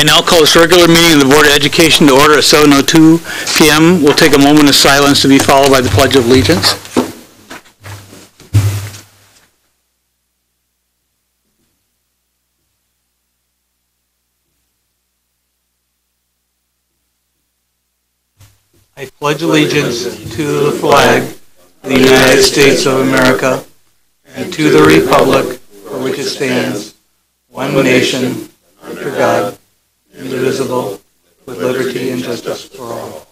I now call this regular meeting of the Board of Education to order at 7:02 PM. We'll take a moment of silence to be followed by the Pledge of Allegiance. I pledge allegiance to the flag of the United States of America and to the republic for which it stands, one nation, under God, indivisible, with liberty and justice for all.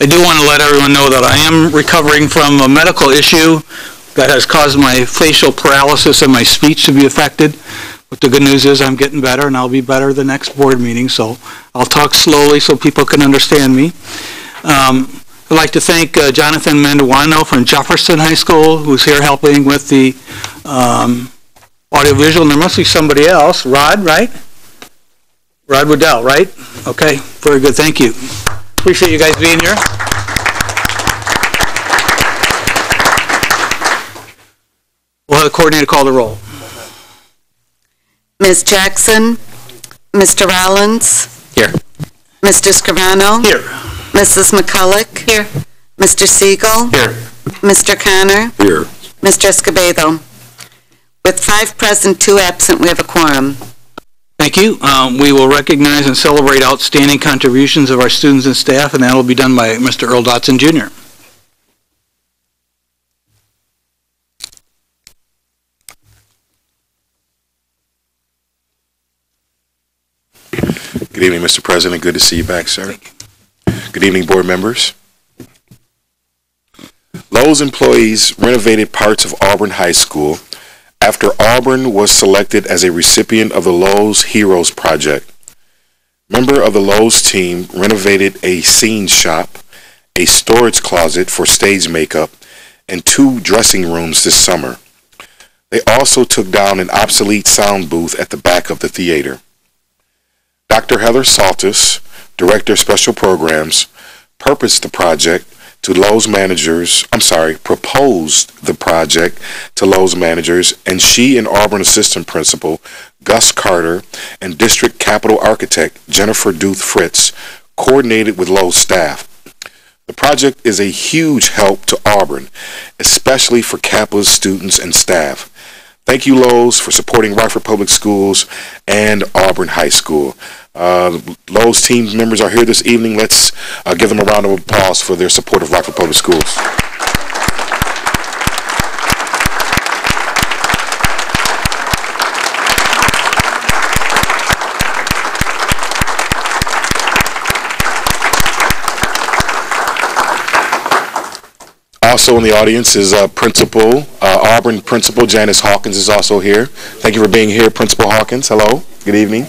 I do want to let everyone know that I am recovering from a medical issue that has caused my facial paralysis and my speech to be affected. But the good news is I'm getting better and I'll be better the next board meeting, so I'll talk slowly so people can understand me. Um, I'd like to thank uh, Jonathan Manduano from Jefferson High School who's here helping with the um, audiovisual. And there must be somebody else. Rod, right? Rod Waddell, right? Okay, very good, thank you. Appreciate you guys being here. We'll have the coordinator call the roll. Ms. Jackson, Mr. Rollins. Here. Mr. Scrivano. Here. Mrs. Makulec. Here. Mr. Siegel. Here. Mr. Connor. Here. Mr. Escobedo. With five present, two absent, we have a quorum. Thank you. Um, We will recognize and celebrate outstanding contributions of our students and staff, and that will be done by Mr. Earl Dotson Jr. Good evening, Mr. President. Good to see you back, sir. Good evening, board members. Lowe's employees renovated parts of Auburn High School after Auburn was selected as a recipient of the Lowe's Heroes Project. Member of the Lowe's team renovated a scene shop, a storage closet for stage makeup, and two dressing rooms this summer. They also took down an obsolete sound booth at the back of the theater. Dr. Heather Saltis, Director of Special Programs, purposed the project to Lowe's managers, I'm sorry, proposed the project to Lowe's managers, and she and Auburn Assistant Principal Gus Carter and District Capital Architect Jennifer Duth Fritz coordinated with Lowe's staff. The project is a huge help to Auburn, especially for campus students and staff. Thank you, Lowe's, for supporting Rockford Public Schools and Auburn High School. Uh, Lowe's team members are here this evening. Let's uh, give them a round of applause for their support of Rockford Public Schools. Also in the audience is uh, Principal, uh, Auburn Principal Janice Hawkins is also here. Thank you for being here, Principal Hawkins. Hello, good evening.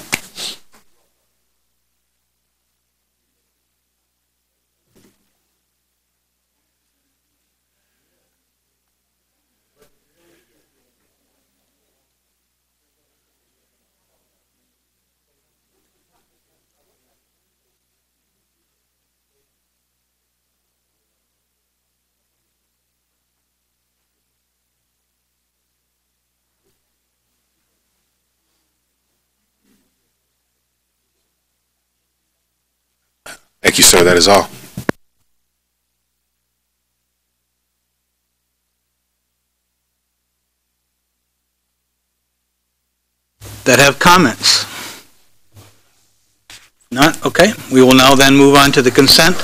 That is all. that have comments? Not? Okay. We will now then move on to the consent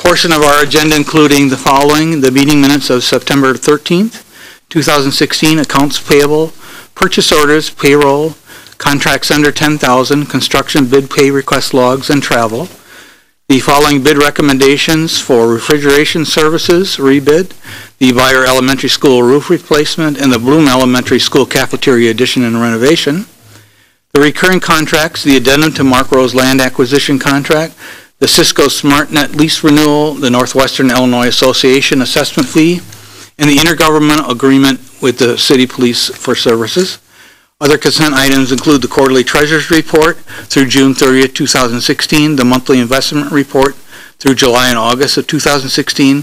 portion of our agenda, including the following, the meeting minutes of September 13th, 2016, accounts payable, purchase orders, payroll, contracts under 10,000, construction bid pay request logs, and travel. The following bid recommendations for refrigeration services, rebid, the Meyer Elementary School roof replacement, and the Bloom Elementary School cafeteria addition and renovation. The recurring contracts, the addendum to Mark Rose land acquisition contract, the Cisco SmartNet lease renewal, the Northwestern Illinois Association assessment fee, and the intergovernmental agreement with the city police for services. Other consent items include the quarterly treasurer's report through June 30th, 2016, the monthly investment report through July and August of 2016,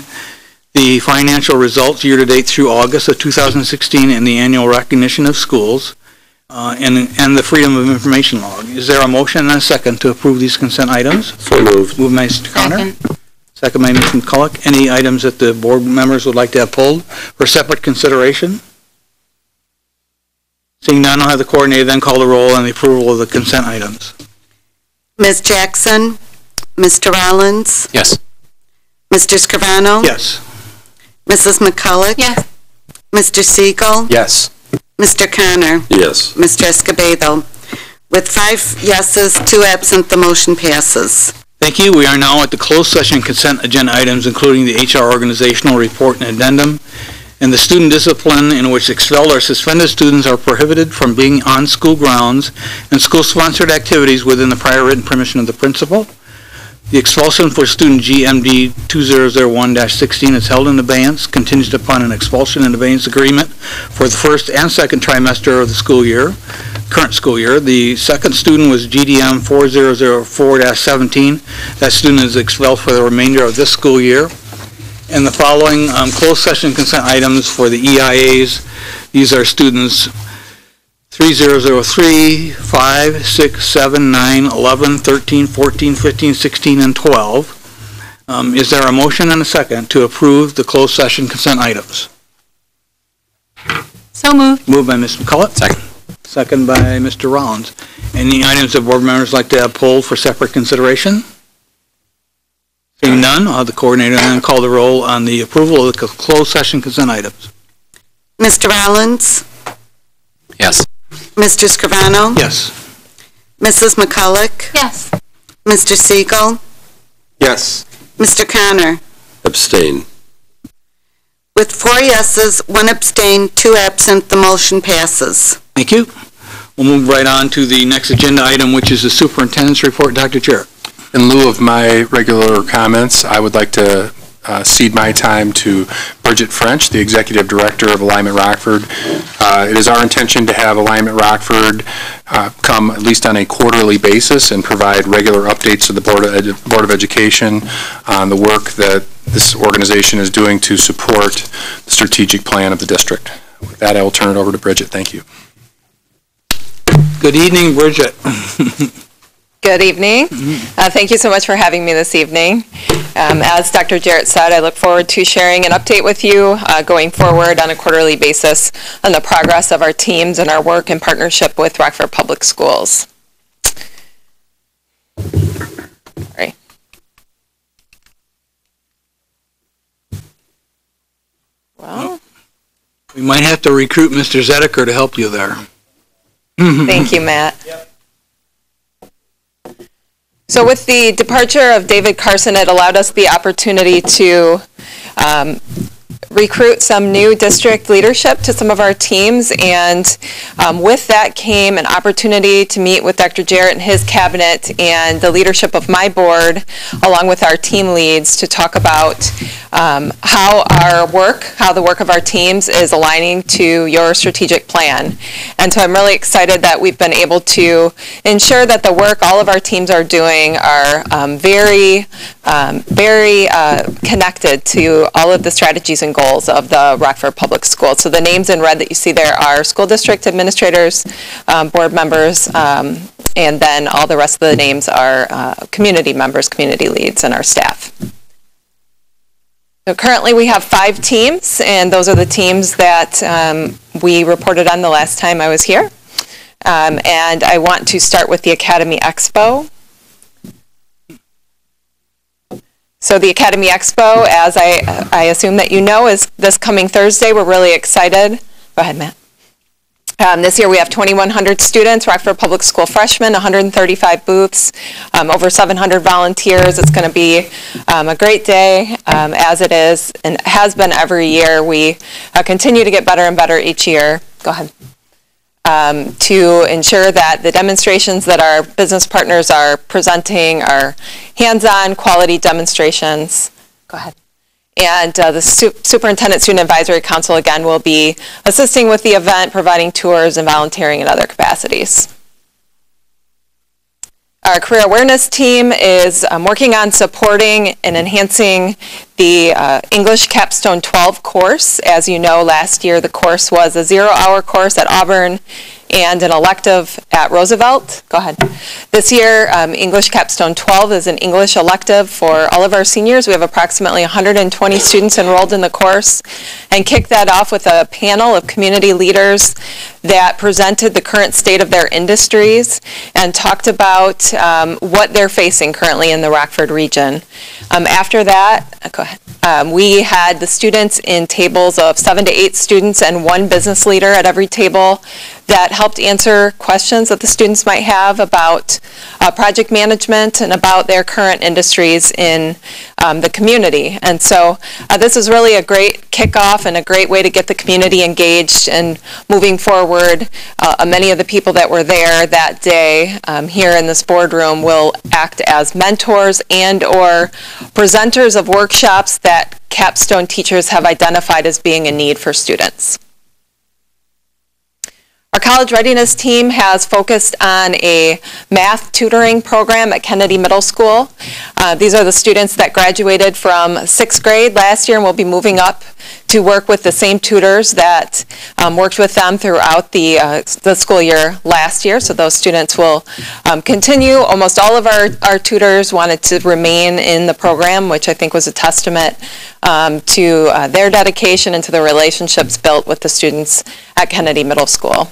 the financial results year-to-date through August of 2016, and the annual recognition of schools, uh, and, and the Freedom of Information log. Is there a motion and a second to approve these consent items? So moved. Moved by Mr. Connor. Second. Second by Mr. Makulec. Any items that the board members would like to have pulled for separate consideration? Seeing none, I'll have the coordinator then call the roll on the approval of the consent items. Ms. Jackson, Mr. Rollins, Yes. Mr. Scrivano, Yes. Mrs. Makulec, Yes. Mr. Siegel, Yes. Mr. Connor, Yes. Mr. Escobedo. With five yeses, two absent, the motion passes. Thank you. We are now at the closed session consent agenda items, including the HR organizational report and addendum, and the student discipline in which expelled or suspended students are prohibited from being on school grounds and school-sponsored activities within the prior written permission of the principal. The expulsion for student GMD 2001-16 is held in abeyance, contingent upon an expulsion and abeyance agreement for the first and second trimester of the school year, current school year. The second student was GDM 4004-17. That student is expelled for the remainder of this school year. And the following um, closed session consent items for the EIAs, these are students 3003, 5, 6, 7, 9, 11, 13, 14, 15, 16, and 12. Um, Is there a motion and a second to approve the closed session consent items? So moved. Moved by Ms. Makulec. Second. Second by Mr. Rollins. Any items that board members like to have pulled for separate consideration? Seeing none, I'll have the coordinator then call the roll on the approval of the closed session consent items. Mr. Rollins, Yes. Mr. Scrivano, Yes. Mrs. Makulec, Yes. Mr. Siegel, Yes. Mr. Connor. Abstain. With four yeses, one abstain, two absent, the motion passes. Thank you. We'll move right on to the next agenda item, which is the superintendent's report. Dr. Jarrett. In lieu of my regular comments, I would like to uh, cede my time to Bridget French, the Executive Director of Alignment Rockford. Uh, It is our intention to have Alignment Rockford uh, come at least on a quarterly basis and provide regular updates to the Board of Board of Education on the work that this organization is doing to support the strategic plan of the district. With that, I will turn it over to Bridget. Thank you. Good evening, Bridget. Good evening. Uh, Thank you so much for having me this evening. Um, As Dr. Jarrett said, I look forward to sharing an update with you uh, going forward on a quarterly basis on the progress of our teams and our work in partnership with Rockford Public Schools. Sorry. Well, We might have to recruit Mr. Zedeker to help you there. Thank you, Matt. So with the departure of David Carson, it allowed us the opportunity to um, recruit some new district leadership to some of our teams. And um, with that came an opportunity to meet with Dr. Jarrett and his cabinet and the leadership of my board, along with our team leads, to talk about um, how our work, how the work of our teams is aligning to your strategic plan. And so I'm really excited that we've been able to ensure that the work all of our teams are doing are um, very, um, very uh, connected to all of the strategies and goals of the Rockford Public Schools. So the names in red that you see there are school district administrators, um, board members, um, and then all the rest of the names are uh, community members, community leads, and our staff. So currently, we have five teams, and those are the teams that um, we reported on the last time I was here. Um, And I want to start with the Academy Expo. So the Academy Expo, as I, I assume that you know, is this coming Thursday. We're really excited. Go ahead, Matt. Um, This year, we have 2,100 students, Rockford Public School freshmen, 135 booths, um, over 700 volunteers. It's going to be um, a great day, um, as it is and has been every year. We uh, continue to get better and better each year. Go ahead. Um, To ensure that the demonstrations that our business partners are presenting are hands-on, quality demonstrations. Go ahead And uh, the Su- Superintendent Student Advisory Council, again, will be assisting with the event, providing tours and volunteering in other capacities. Our career awareness team is um, working on supporting and enhancing the uh, English Capstone 12 course. As you know, last year the course was a zero-hour course at Auburn and an elective at Roosevelt. Go ahead. This year, um, English Capstone 12 is an English elective for all of our seniors. We have approximately 120 students enrolled in the course and kicked that off with a panel of community leaders that presented the current state of their industries and talked about um, what they're facing currently in the Rockford region. Um, after that, uh, go ahead. Um, we had the students in tables of seven to eight students and one business leader at every table that helped answer questions that the students might have about uh, project management and about their current industries in um, the community. And so uh, this is really a great kickoff and a great way to get the community engaged and moving forward. Uh, many of the people that were there that day um, here in this boardroom will act as mentors and or presenters of workshops that capstone teachers have identified as being a need for students. Our college readiness team has focused on a math tutoring program at Kennedy Middle School. Uh, these are the students that graduated from sixth grade last year and will be moving up to work with the same tutors that um, worked with them throughout the, uh, the school year last year. So those students will um, continue. Almost all of our, our tutors wanted to remain in the program, which I think was a testament um, to uh, their dedication and to the relationships built with the students at Kennedy Middle School.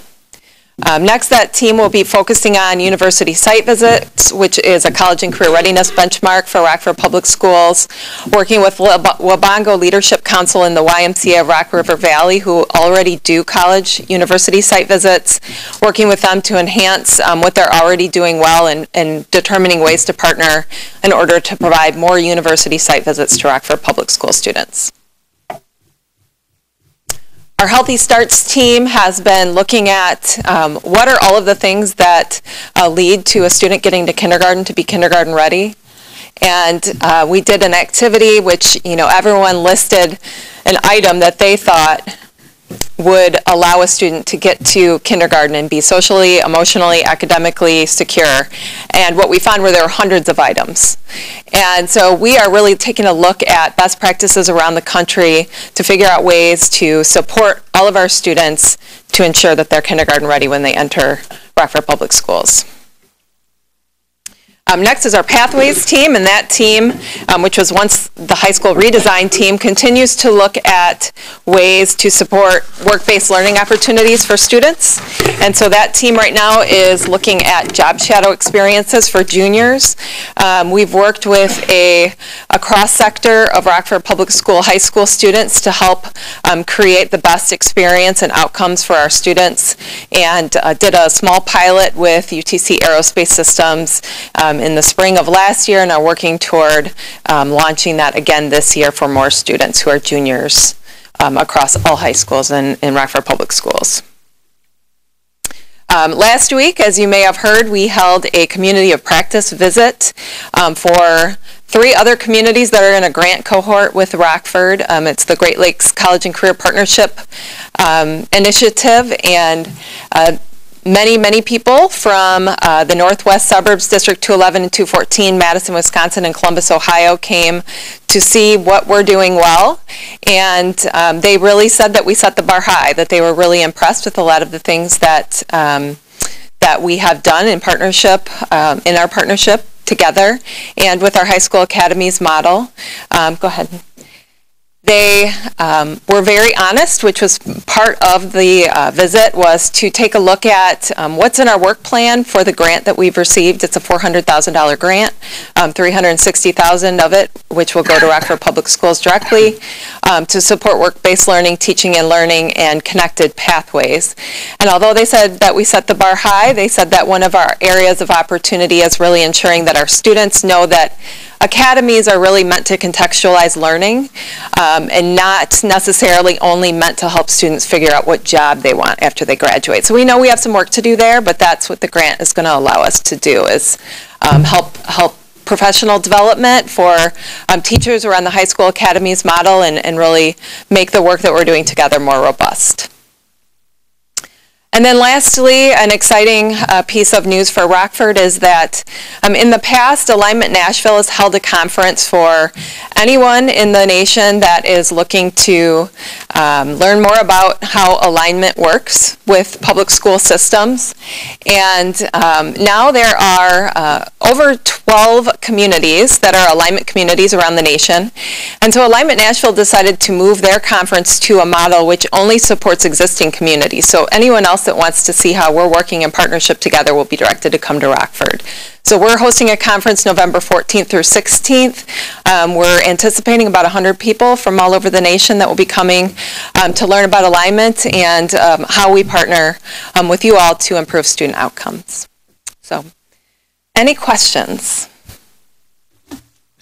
Um, next, that team will be focusing on university site visits, which is a college and career readiness benchmark for Rockford Public Schools, working with Wabongo Leadership Council in the YMCA of Rock River Valley, who already do college university site visits, working with them to enhance um, what they're already doing well and, and determining ways to partner in order to provide more university site visits to Rockford Public School students. Our Healthy Starts team has been looking at um, what are all of the things that uh, lead to a student getting to kindergarten to be kindergarten ready. And uh, we did an activity which, you know, everyone listed an item that they thought would allow a student to get to kindergarten and be socially, emotionally, academically secure. And what we found were there were hundreds of items. And so we are really taking a look at best practices around the country to figure out ways to support all of our students to ensure that they're kindergarten ready when they enter Rockford Public Schools. Um, next is our Pathways team, and that team, um, which was once the high school redesign team, continues to look at ways to support work-based learning opportunities for students. And so that team right now is looking at job shadow experiences for juniors. Um, we've worked with a, a cross-sector of Rockford Public School high school students to help um, create the best experience and outcomes for our students, and uh, did a small pilot with UTC Aerospace Systems um, in the spring of last year and are working toward um, launching that again this year for more students who are juniors um, across all high schools and in Rockford Public Schools. Um, last week, as you may have heard, we held a community of practice visit um, for three other communities that are in a grant cohort with Rockford. Um, it's the Great Lakes College and Career Partnership um, Initiative, and uh, many, many people from uh, the northwest suburbs, District 211 and 214, Madison, Wisconsin, and Columbus, Ohio, came to see what we're doing well. And um, they really said that we set the bar high, that they were really impressed with a lot of the things that, um, that we have done in partnership, um, in our partnership together, and with our high school academies model. Um, go ahead. They um, were very honest, which was part of the uh, visit, was to take a look at um, what's in our work plan for the grant that we've received. It's a $400,000 grant, um, 360,000 of it, which will go to Rockford Public Schools directly um, to support work-based learning, teaching and learning, and connected pathways. And although they said that we set the bar high, they said that one of our areas of opportunity is really ensuring that our students know that academies are really meant to contextualize learning um, and not necessarily only meant to help students figure out what job they want after they graduate. So we know we have some work to do there, but that's what the grant is going to allow us to do is um, help help professional development for um, teachers around the high school academies model and, and really make the work that we're doing together more robust. And then lastly, an exciting uh, piece of news for Rockford is that um, in the past, Alignment Nashville has held a conference for anyone in the nation that is looking to um, learn more about how alignment works with public school systems. And um, now there are uh, over 12 communities that are alignment communities around the nation. And so Alignment Nashville decided to move their conference to a model which only supports existing communities. So anyone else that wants to see how we're working in partnership together will be directed to come to Rockford. So we're hosting a conference November 14th through 16th. Um, we're anticipating about 100 people from all over the nation that will be coming um, to learn about alignment and um, how we partner um, with you all to improve student outcomes. So, any questions?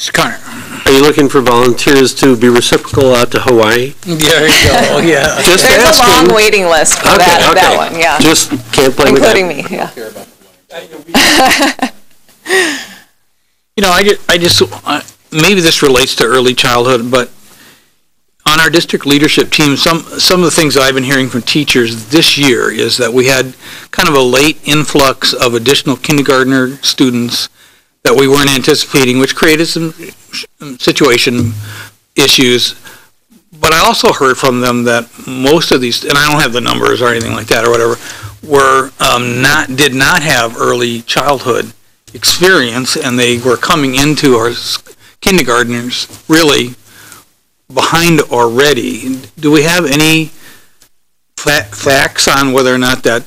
Mr. Connor? Are you looking for volunteers to be reciprocal out to Hawaii? There you go, yeah. Just There's a asking. long waiting list for Okay, that, that okay. one, yeah. Just can't blame it. Including me, yeah. You know, I just, I just, uh, maybe this relates to early childhood, but on our district leadership team, some, some of the things I've been hearing from teachers this year is that we had kind of a late influx of additional kindergartner students that we weren't anticipating, which created some situation issues. But I also heard from them that most of these, and I don't have the numbers or anything like that or whatever, were um, not, did not have early childhood experience, and they were coming into our kindergartners really behind already. Do we have any fa- facts on whether or not that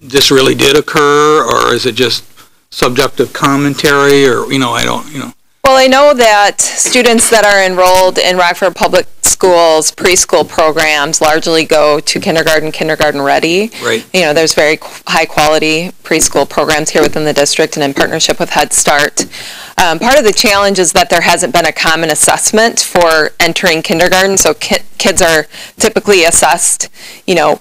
this really did occur, or is it just subjective commentary, or, you know, I don't, you know? Well, I know that students that are enrolled in Rockford Public Schools preschool programs largely go to kindergarten, kindergarten ready. Right. You know, there's very qu- high-quality preschool programs here within the district and in partnership with Head Start. Um, part of the challenge is that there hasn't been a common assessment for entering kindergarten, so ki- kids are typically assessed, you know,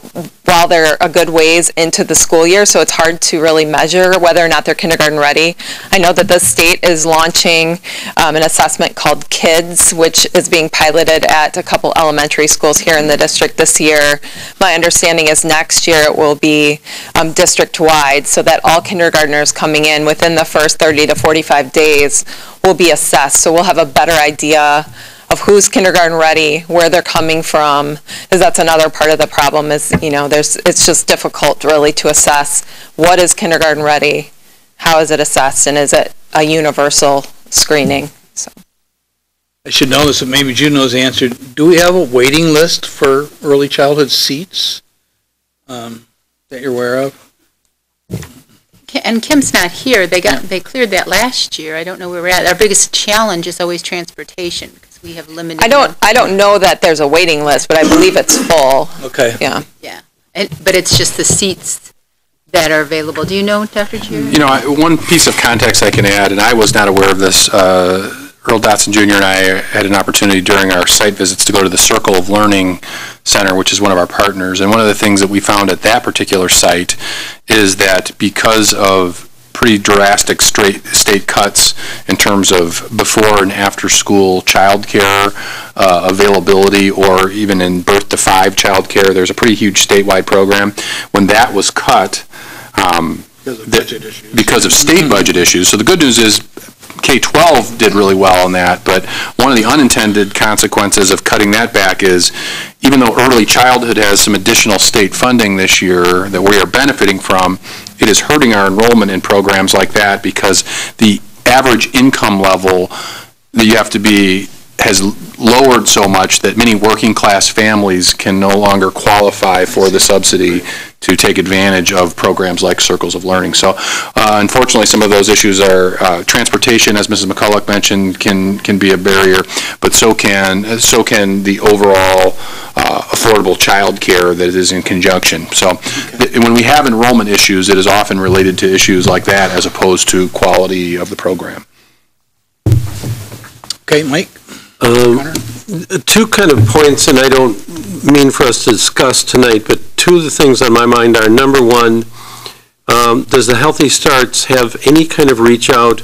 while they're a good ways into the school year, so it's hard to really measure whether or not they're kindergarten ready. I know that the state is launching um, an assessment called KIDS, which is being piloted at a couple elementary schools here in the district this year. My understanding is next year it will be um, district-wide, so that all kindergartners coming in within the first 30 to 45 days will be assessed. So we'll have a better idea of who's kindergarten ready, where they're coming from, because that's another part of the problem is, you know, there's, it's just difficult really to assess what is kindergarten ready, how is it assessed, and is it a universal screening? So I should know this, but maybe Jude knows the answer. Do we have a waiting list for early childhood seats um, that you're aware of? Ki- And Kim's not here. They got, they cleared that last year. I don't know where we're at. Our biggest challenge is always transportation because we have limited. I don't, I don't know that there's a waiting list, but I believe it's full, Okay. yeah. Yeah. And- But it's just the seats that are available. Do you know, Dr. Jarrett? You know, I- one piece of context I can add, and I was not aware of this, uh, Earl Dotson Jr. and I had an opportunity during our site visits to go to the Circle of Learning Center, which is one of our partners. And one of the things that we found at that particular site is that because of pretty drastic straight, state cuts in terms of before and after school childcare uh, availability or even in birth to five childcare, there's a pretty huge statewide program. When that was cut, um, Because of budget issues. because of state budget issues. So the good news is K-12 did really well in that, but one of the unintended consequences of cutting that back is even though early childhood has some additional state funding this year that we are benefiting from, it is hurting our enrollment in programs like that because the average income level that you have to be has lowered so much that many working-class families can no longer qualify for the subsidy to take advantage of programs like Circles of Learning. So uh, unfortunately, some of those issues are, uh, transportation, as Mrs. Makulec mentioned, can, can be a barrier, but so can, so can the overall uh, affordable childcare that is in conjunction. So th- when we have enrollment issues, it is often related to issues like that as opposed to quality of the program. Okay, Mike? Um, Two kind of points, and I don't mean for us to discuss tonight, but two of the things on my mind are, number one, um, does the Healthy Starts have any kind of reach out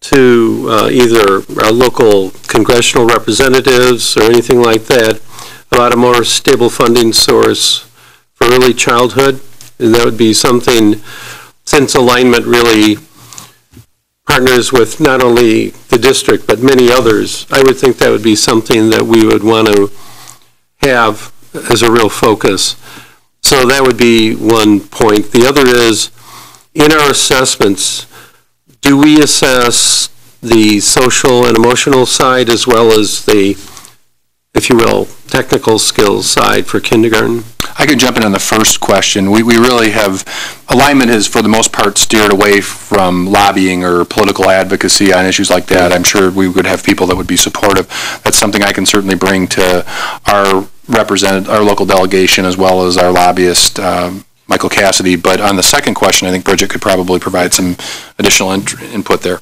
to uh, either our local congressional representatives or anything like that about a more stable funding source for early childhood. And that would be something, since alignment really partners with not only the district, but many others, I would think that would be something that we would want to have as a real focus. So that would be one point. The other is, in our assessments, do we assess the social and emotional side as well as the, if you will, technical skills side for kindergarten? I could jump in on the first question. We, we really have, alignment has for the most part steered away from lobbying or political advocacy on issues like that. I'm sure we would have people that would be supportive. That's something I can certainly bring to our representative, our local delegation as well as our lobbyist, um, Michael Cassidy. But on the second question, I think Bridget could probably provide some additional int- input there.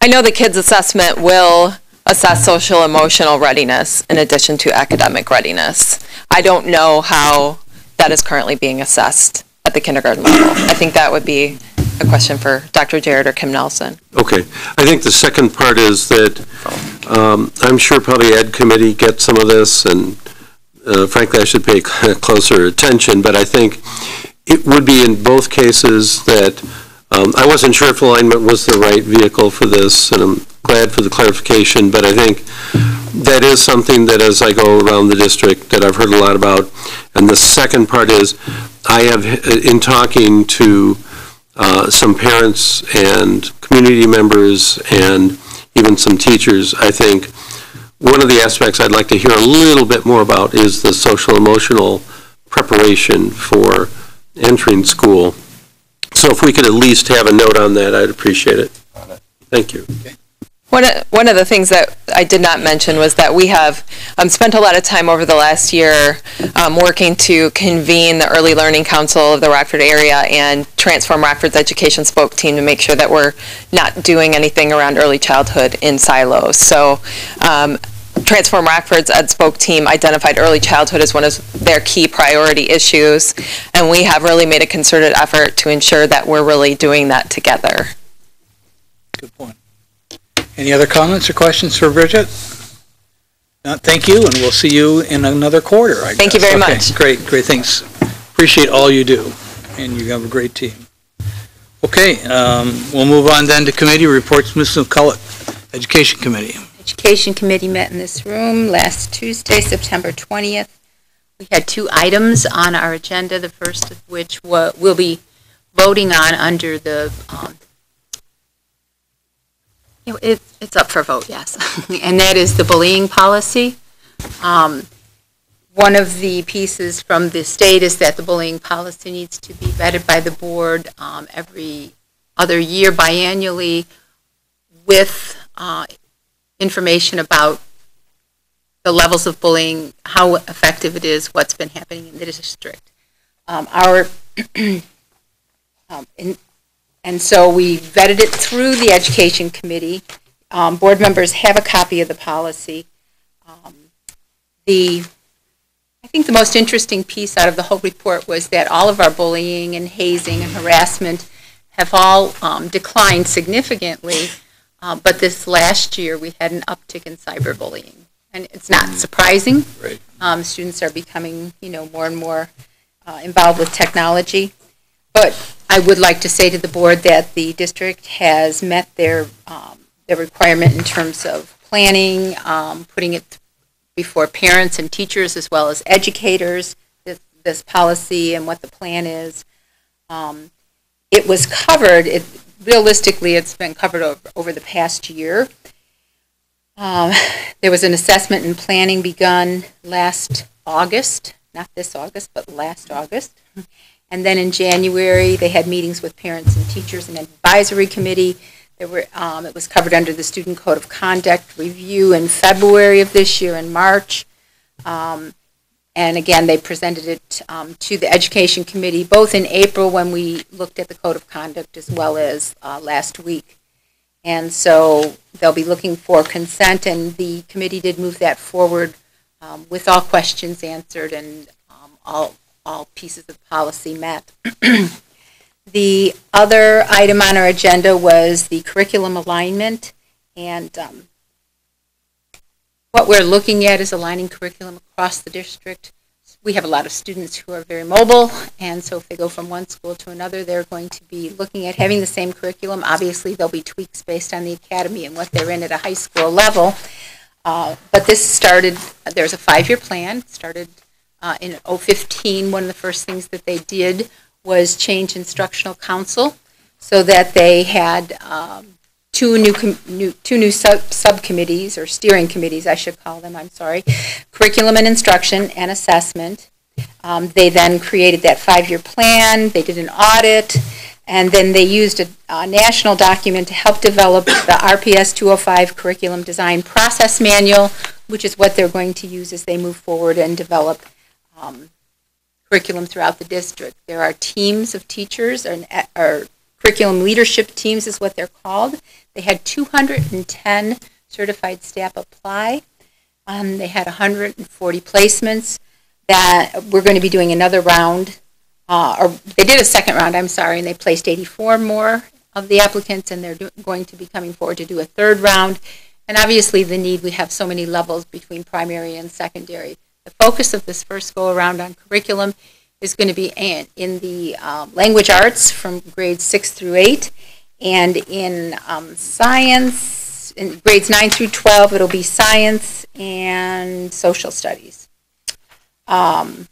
I know the kids' assessment will assess social emotional readiness in addition to academic readiness. I don't know how that is currently being assessed at the kindergarten level. I think that would be a question for Dr. Jarrett or Kim Nelson. Okay. I think the second part is that, um, I'm sure probably Ed Committee gets some of this, and uh, frankly, I should pay closer attention, but I think it would be in both cases that, um, I wasn't sure if alignment was the right vehicle for this, and I'm glad for the clarification, but I think that is something that as I go around the district, that I've heard a lot about. And the second part is, I have, in talking to uh, some parents and community members and even some teachers, I think one of the aspects I'd like to hear a little bit more about is the social emotional preparation for entering school. So if we could at least have a note on that, I'd appreciate it. Thank you. One of, one of the things that I did not mention was that we have um, spent a lot of time over the last year um, working to convene the Early Learning Council of the Rockford area and transform Rockford's education spoke team to make sure that we're not doing anything around early childhood in silos. So um, Transform Rockford's Ed Spoke team identified early childhood as one of their key priority issues, and we have really made a concerted effort to ensure that we're really doing that together. Good point. Any other comments or questions for Bridget? Not, thank you, and we'll see you in another quarter, I guess. Thank you very Okay, much. Great, great, thanks. Appreciate all you do, and you have a great team. Okay, um, we'll move on then to committee reports. Mrs. Makulec, Education Committee. Education Committee met in this room last Tuesday, September 20th. We had two items on our agenda, the first of which wa- we'll be voting on under the, um, it- it's up for vote, yes. And that is the bullying policy. Um, One of the pieces from the state is that the bullying policy needs to be vetted by the board um, every other year biannually with uh, information about the levels of bullying, how effective it is, what's been happening in the district. Um, Our, um, in- and so we vetted it through the Education Committee. Um, Board members have a copy of the policy. Um, The, I think the most interesting piece out of the whole report was that all of our bullying and hazing and harassment have all um, declined significantly uh, But this last year, we had an uptick in cyberbullying. And it's not surprising. Right. Um, Students are becoming, you know, more and more uh, involved with technology. But I would like to say to the board that the district has met their, um, their requirement in terms of planning, um, putting it before parents and teachers as well as educators, this, this policy and what the plan is. Um, It was covered, it, realistically, it's been covered over, over the past year. Um, There was an assessment and planning begun last August, not this August, but last August. And then in January, they had meetings with parents and teachers and an advisory committee. There were, um, it was covered under the Student Code of Conduct review in February of this year in March. Um, And again, they presented it um, to the Education Committee, both in April when we looked at the Code of Conduct as well as uh, last week. And so they'll be looking for consent, and the committee did move that forward um, with all questions answered and um, all, all pieces of policy met. The other item on our agenda was the curriculum alignment, and um, what we're looking at is aligning curriculum across the district. We have a lot of students who are very mobile, and so if they go from one school to another, they're going to be looking at having the same curriculum. Obviously, there'll be tweaks based on the academy and what they're in at a high school level. Uh, But this started, there's a five-year plan, started uh, in '15. One of the first things that they did was change instructional council so that they had um, two new, new, two new sub- subcommittees, or steering committees, I should call them, I'm sorry, curriculum and instruction and assessment. Um, They then created that five-year plan, they did an audit, and then they used a, a national document to help develop the RPS 205 Curriculum Design Process Manual, which is what they're going to use as they move forward and develop um, curriculum throughout the district. There are teams of teachers, or, or curriculum leadership teams is what they're called. They had 210 certified staff apply. Um, they had 140 placements that we're going to be doing another round, uh, or they did a second round, I'm sorry, and they placed 84 more of the applicants, and they're do- going to be coming forward to do a third round. And obviously, the need, we have so many levels between primary and secondary. The focus of this first go-around on curriculum is going to be in, in the um, language arts from grades six through eight, and in um, science, in grades nine through 12, it'll be science and social studies. Um,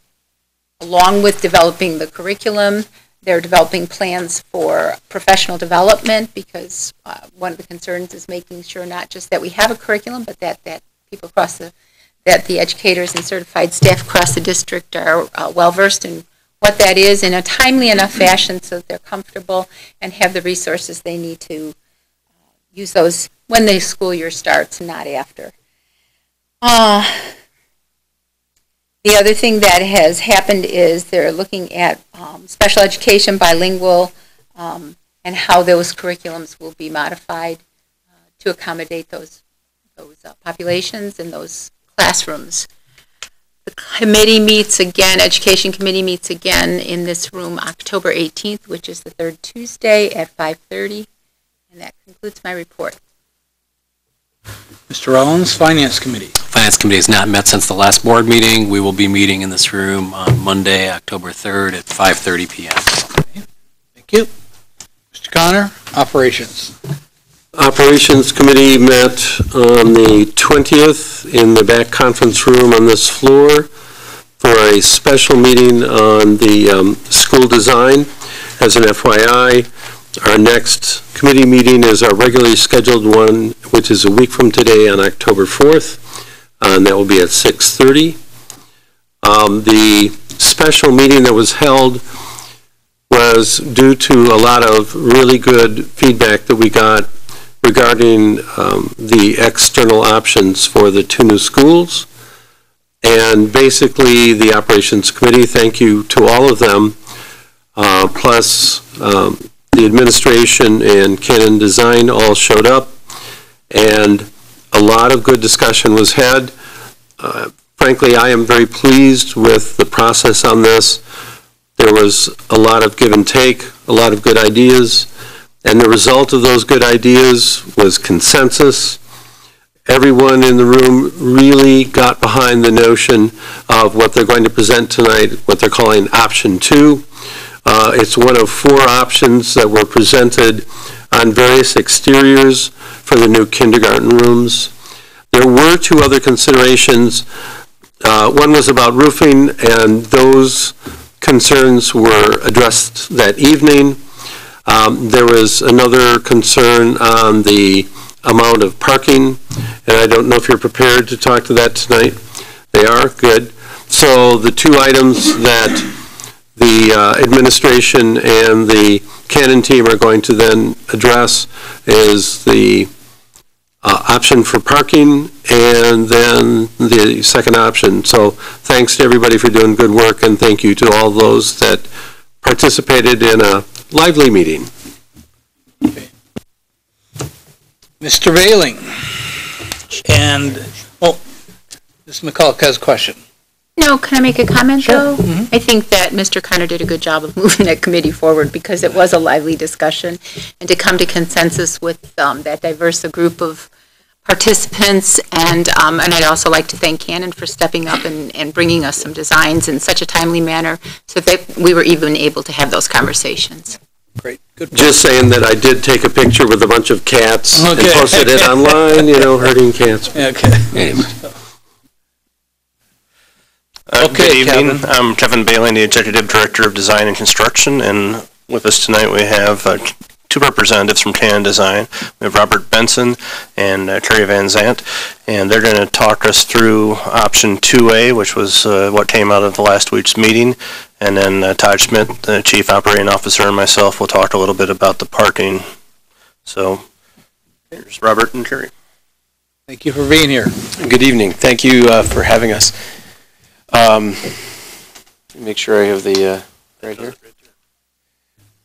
Along with developing the curriculum, they're developing plans for professional development, because uh, one of the concerns is making sure not just that we have a curriculum, but that, that people across the that the educators and certified staff across the district are uh, well-versed in what that is in a timely enough fashion so that they're comfortable and have the resources they need to uh, use those when the school year starts, not after. Uh, The other thing that has happened is they're looking at um, special education, bilingual, um, and how those curriculums will be modified uh, to accommodate those, those uh, populations and those classrooms. The committee meets again, Education Committee meets again in this room October 18th, which is the third Tuesday at 5:30. And that concludes my report. Mr. Rollins, Finance Committee. Finance Committee has not met since the last board meeting. We will be meeting in this room on Monday, October 3rd at 5:30 PM. Thank you. Mr. Connor, Operations. Operations Committee met on the 20th in the back conference room on this floor for a special meeting on the um, school design. As an FYI, our next committee meeting is our regularly scheduled one, which is a week from today on October 4th, and that will be at 6:30. Um, The special meeting that was held was due to a lot of really good feedback that we got regarding um, the external options for the two new schools. And basically, the Operations Committee, thank you to all of them, uh, plus um, the administration and Cannon Design all showed up, and a lot of good discussion was had. Uh, Frankly, I am very pleased with the process on this. There was a lot of give and take, a lot of good ideas, and the result of those good ideas was consensus. Everyone in the room really got behind the notion of what they're going to present tonight, what they're calling option two. Uh, It's one of four options that were presented on various exteriors for the new kindergarten rooms. There were two other considerations. Uh, One was about roofing, and those concerns were addressed that evening. Um, There was another concern on the amount of parking, and I don't know if you're prepared to talk to that tonight. They are, good. So the two items that the uh, administration and the Cannon team are going to then address is the uh, option for parking and then the second option. So thanks to everybody for doing good work, and thank you to all those that participated in a lively meeting. Mr. Veiling. And, oh, Ms. McCullough has a question. No, can I make a comment, though? I think that Mr. Connor did a good job of moving that committee forward because it was a lively discussion. And to come to consensus with um, that diverse a group of participants. And, um, and I'd also like to thank Cannon for stepping up and, and bringing us some designs in such a timely manner so that we were even able to have those conversations. Great, good. Just saying that I did take a picture with a bunch of cats and posted it online, you know, hurting cats. Okay. Anyway. Uh, Okay, Good evening. Kevin. I'm Kevin Bailey, the Executive Director of Design and Construction, and with us tonight we have uh, two representatives from Cannon Design. We have Robert Benson and uh, Terry Van Zant, and they're going to talk us through option 2A, which was uh, what came out of the last week's meeting, and then uh, Todd Schmidt, the Chief Operating Officer, and myself will talk a little bit about the parking. So, here's Robert and Terry. Thank you for being here. Good evening. Thank you uh, for having us. Um, Make sure I have the, uh, right here.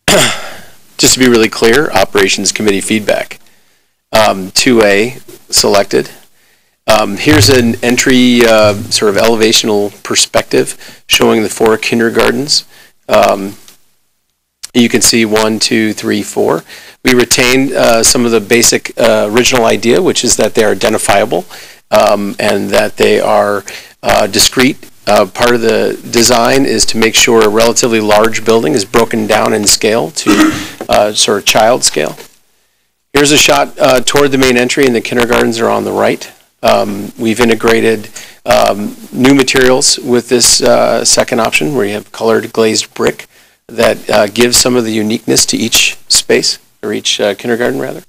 Just to be really clear, Operations Committee feedback. Um, 2A selected. Um, Here's an entry, uh, sort of elevational perspective showing the four kindergartens. Um, You can see one, two, three, four. We retained uh, some of the basic uh, original idea, which is that they are identifiable um, and that they are uh, discrete. Uh, Part of the design is to make sure a relatively large building is broken down in scale to uh, sort of child scale. Here's a shot uh, toward the main entry, and the kindergartens are on the right. Um, We've integrated um, new materials with this uh, second option, where you have colored glazed brick that uh, gives some of the uniqueness to each space, or each uh, kindergarten, rather.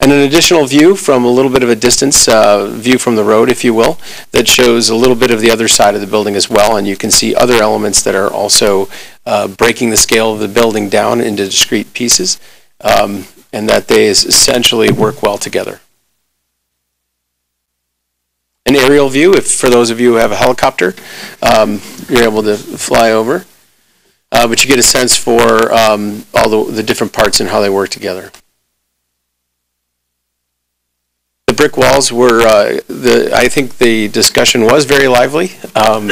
And an additional view from a little bit of a distance, uh, view from the road, if you will, that shows a little bit of the other side of the building as well, and you can see other elements that are also uh, breaking the scale of the building down into discrete pieces, um, and that they essentially work well together. An aerial view, if, for those of you who have a helicopter, um, you're able to fly over. Uh, but you get a sense for um, all the, the different parts and how they work together. The brick walls were, uh, the, I think the discussion was very lively. Um,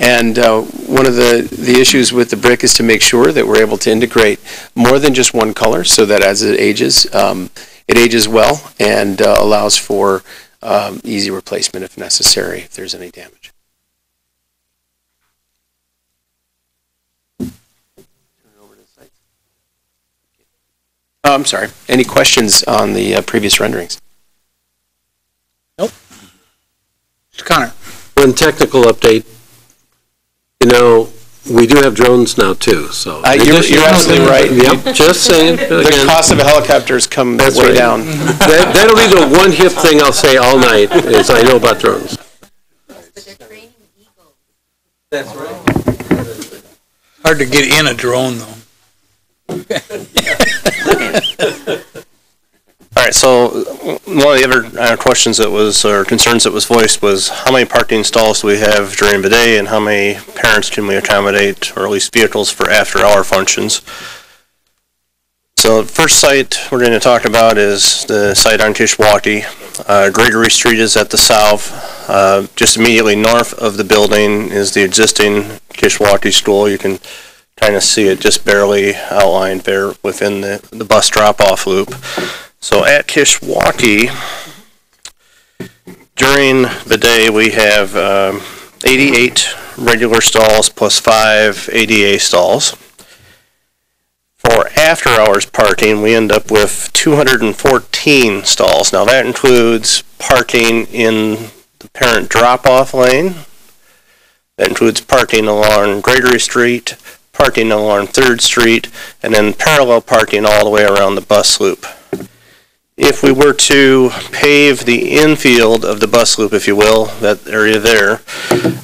and uh, one of the, the issues with the brick is to make sure that we're able to integrate more than just one color so that as it ages, um, it ages well and uh, allows for um, easy replacement if necessary, if there's any damage. Oh, I'm sorry. Any questions on the uh, previous renderings? Mr. Connor. One technical update, you know, we do have drones now too, so. Uh, you're- you're absolutely right. Yep, just saying, The again, cost of a helicopter has come That's way right. down. that, that'll be the one hip thing I'll say all night, is I know about drones. Hard to get in a drone, though. All right, so one of the other uh, questions that was, or concerns that was voiced was how many parking stalls do we have during the day and how many parents can we accommodate, or at least vehicles for after-hour functions? So the first site we're going to talk about is the site on Kishwaukee. Uh, Gregory Street is at the south. Uh, Just immediately north of the building is the existing Kishwaukee School. You can kind of see it just barely outlined there within the, the bus drop-off loop. So at Kishwaukee, during the day, we have um, 88 regular stalls plus five ADA stalls. For after-hours parking, we end up with 214 stalls. Now, that includes parking in the parent drop-off lane. That includes parking along Gregory Street, parking along Third Street, and then parallel parking all the way around the bus loop. If we were to pave the infield of the bus loop, if you will, that area there,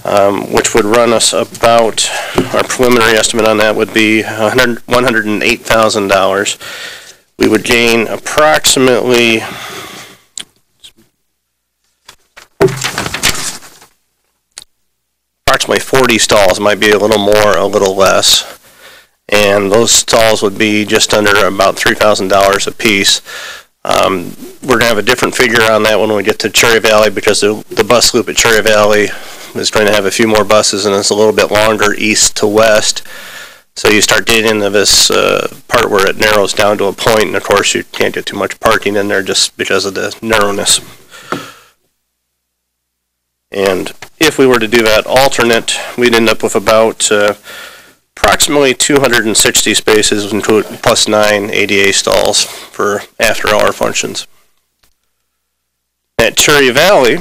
um, which would run us about, our preliminary estimate on that would be a $108,000. We would gain approximately approximately 40 stalls, might be a little more, a little less. And those stalls would be just under about $3,000 apiece. Um, we're gonna have a different figure on that when we get to Cherry Valley because the, the bus loop at Cherry Valley is going to have a few more buses and it's a little bit longer east to west. So you start getting into this uh, part where it narrows down to a point, and of course you can't get too much parking in there just because of the narrowness. And if we were to do that alternate, we'd end up with about uh, approximately 260 spaces, include plus nine ADA stalls for after-hour functions. At Cherry Valley,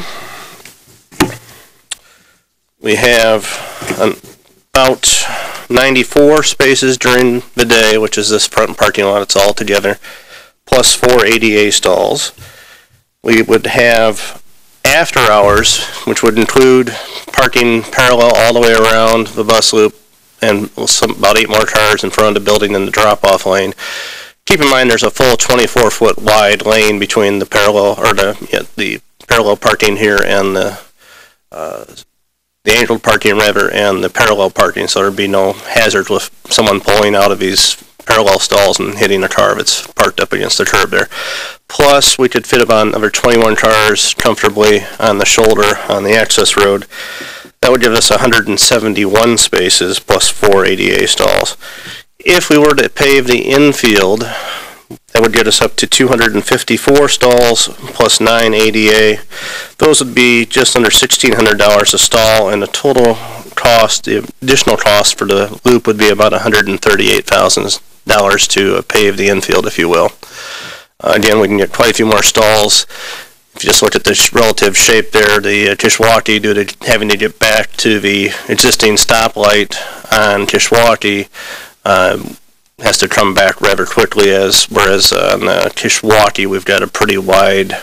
we have an- about 94 spaces during the day, which is this front parking lot, it's all together, plus four ADA stalls. We would have after hours, which would include parking parallel all the way around the bus loop and some, about eight more cars in front of the building in the drop-off lane. Keep in mind, there's a full 24-foot wide lane between the parallel, or the, yeah, the parallel parking here and the, uh, the angled parking rather, and the parallel parking, so there'd be no hazard with someone pulling out of these parallel stalls and hitting a car if it's parked up against the curb there. Plus, we could fit about another 21 cars comfortably on the shoulder on the access road. That would give us 171 spaces plus four ADA stalls. If we were to pave the infield, that would get us up to 254 stalls plus nine ADA. Those would be just under $1,600 a stall, and the total cost, the additional cost for the loop would be about $138,000 to pave the infield, if you will. Uh, Again, we can get quite a few more stalls. If you just look at the relative shape there, the uh, Kishwaukee, due to having to get back to the existing stoplight on Kishwaukee, um, has to come back rather quickly as, whereas on uh, Kishwaukee, we've got a pretty wide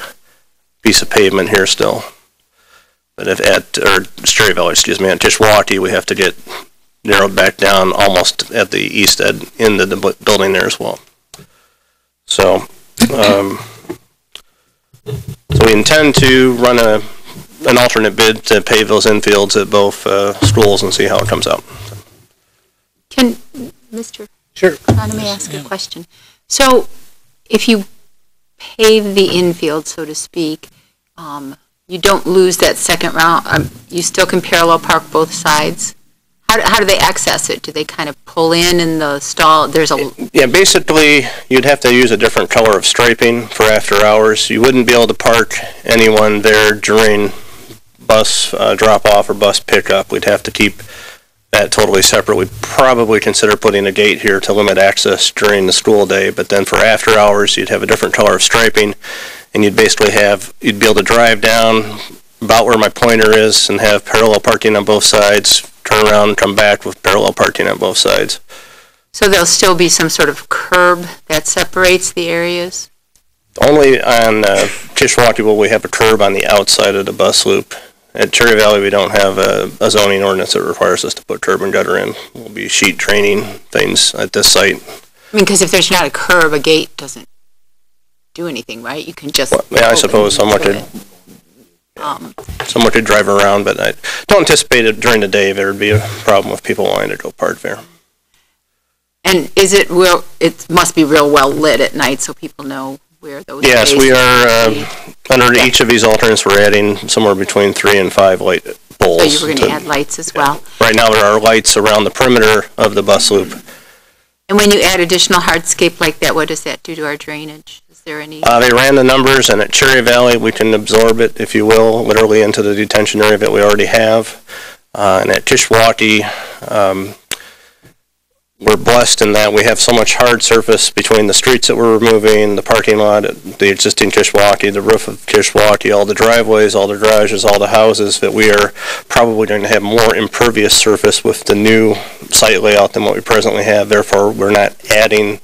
piece of pavement here still. But if at, or Cherry Valley, excuse me, at Kishwaukee, we have to get narrowed back down almost at the east end, end of the building there as well. So, um, so we intend to run a, an alternate bid to pave those infields at both, uh, schools and see how it comes out. Can, Mr. Sure. Uh, Let me ask a question. So if you pave the infield, so to speak, um, you don't lose that second round, um, you still can parallel park both sides? How, do- how do they access it? Do they kind of pull in in the stall? There's a, Yeah, basically, you'd have to use a different color of striping for after hours. You wouldn't be able to park anyone there during bus uh, drop-off or bus pickup. We'd have to keep that totally separate. We'd probably consider putting a gate here to limit access during the school day, but then for after hours, you'd have a different color of striping, and you'd basically have, you'd be able to drive down about where my pointer is and have parallel parking on both sides, turn around and come back with parallel parking on both sides. so there'll still be some sort of curb that separates the areas? Only on uh, Kishwaukee will we have a curb on the outside of the bus loop. At Cherry Valley, we don't have a a zoning ordinance that requires us to put curb and gutter in. We'll be sheet draining things at this site. I mean, because if there's not a curb, a gate doesn't do anything, right? You can just. Well, Yeah, I suppose someone could. Um, someone could drive around, but I don't anticipate it during the day there would be a problem with people wanting to go park there. And is it real, it must be real well lit at night so people know where those are. Yes, we are, uh, under each of these alternates, we're adding somewhere between three and five light So poles. you were going to- to add lights as well. Right now, there are lights around the perimeter of the bus loop. And when you add additional hardscape like that, what does that do to our drainage? There any, Uh, they ran the numbers, and at Cherry Valley, we can absorb it, if you will, literally into the detention area that we already have. Uh, and at Kishwaukee, um, we're blessed in that we have so much hard surface between the streets that we're removing, the parking lot, the existing Kishwaukee, the roof of Kishwaukee, all the driveways, all the garages, all the houses, that we are probably going to have more impervious surface with the new site layout than what we presently have. Therefore, we're not adding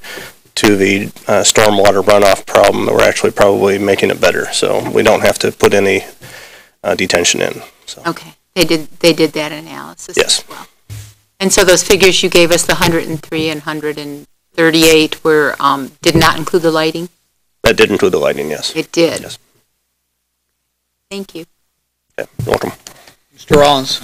to the uh, stormwater runoff problem, we're actually probably making it better. So we don't have to put any uh, detention in. So okay, they did, they did that analysis Yes. as well. And so those figures you gave us, the 103 and 138 were, um, did not include the lighting? that did include the lighting, yes. It did? Yes. Thank you. Yeah, you're welcome. Mr. Rollins?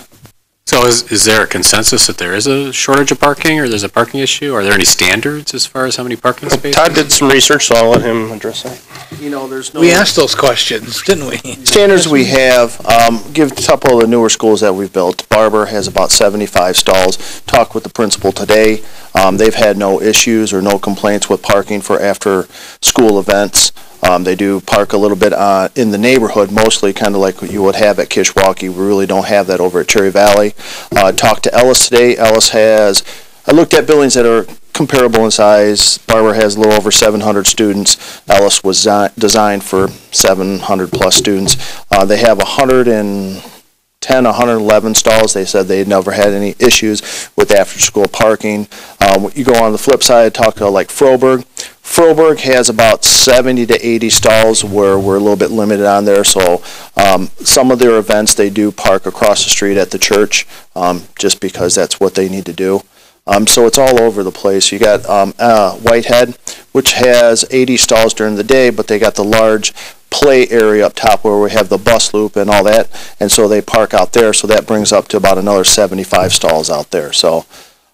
So is, is there a consensus that there is a shortage of parking, or there's a parking issue? Are there any standards as far as how many parking spaces? Todd did some research, so I'll let him address that. You know, there's no. We asked those questions, didn't we? Standards we have, um, give a couple of the newer schools that we've built. Barbour has about seventy-five stalls. Talked with the principal today. Um, they've had no issues or no complaints with parking for after-school events. Um, they do park a little bit, uh, in the neighborhood, mostly kind of like what you would have at Kishwaukee. We really don't have that over at Cherry Valley. Uh, talked to Ellis today. Ellis has, I looked at buildings that are comparable in size. Barbour has a little over seven hundred students. Ellis was designed for seven hundred plus students. Uh, they have 110, 111 stalls. They said they never had any issues with after-school parking. Um, you go on the flip side, talk to like Froberg. Froberg has about seventy to eighty stalls where we're a little bit limited on there, so, um, some of their events, they do park across the street at the church, um, just because that's what they need to do. Um, so it's all over the place. You got, um, uh, Whitehead, which has eighty stalls during the day, but they got the large play area up top where we have the bus loop and all that, and so they park out there, so that brings up to about another seventy-five stalls out there, so.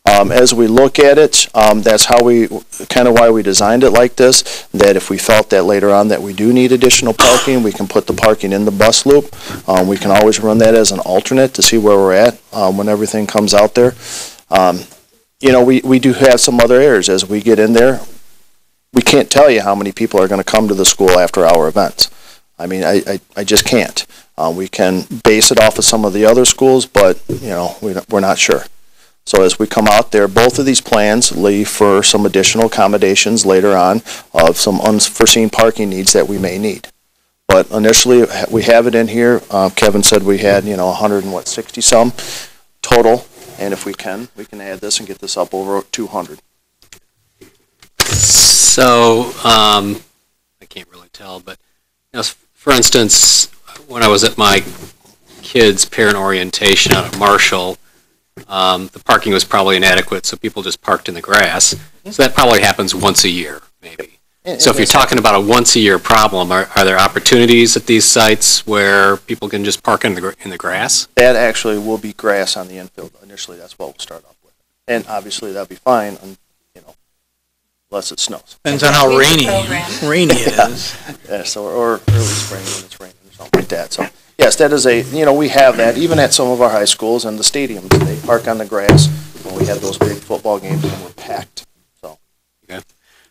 Um, as we look at it, um, that's how we, kind of why we designed it like this, that if we felt that later on that we do need additional parking, we can put the parking in the bus loop. Um, we can always run that as an alternate to see where we're at, um, when everything comes out there. Um, you know, we, we do have some other areas as we get in there. We can't tell you how many people are gonna come to the school after our events. I mean, I, I, I just can't. Uh, we can base it off of some of the other schools, but, you know, we, we're not sure. So as we come out there, both of these plans leave for some additional accommodations later on of some unforeseen parking needs that we may need. But initially, we have it in here. Uh, Kevin said we had, you know, a hundred and what, sixty some total. And if we can, we can add this and get this up over two hundred. So, um, I can't really tell, but, you know, for instance, when I was at my kids' parent orientation out at Marshall, um, the parking was probably inadequate, so people just parked in the grass. So that probably happens once a year, maybe. So if you're talking about a once-a-year problem, are, are there opportunities at these sites where people can just park in the, gr- in the grass? That actually will be grass on the infield. Initially, that's what we'll start off with. And obviously, that'll be fine, un- you know, unless it snows. Depends on how rainy, rainy it Yeah. is. Yeah, so, or early spring when it's raining or something like that. So, yes, that is a, you know, we have that even at some of our high schools and the stadiums. They park on the grass when we have those big football games and we're packed. So. Okay.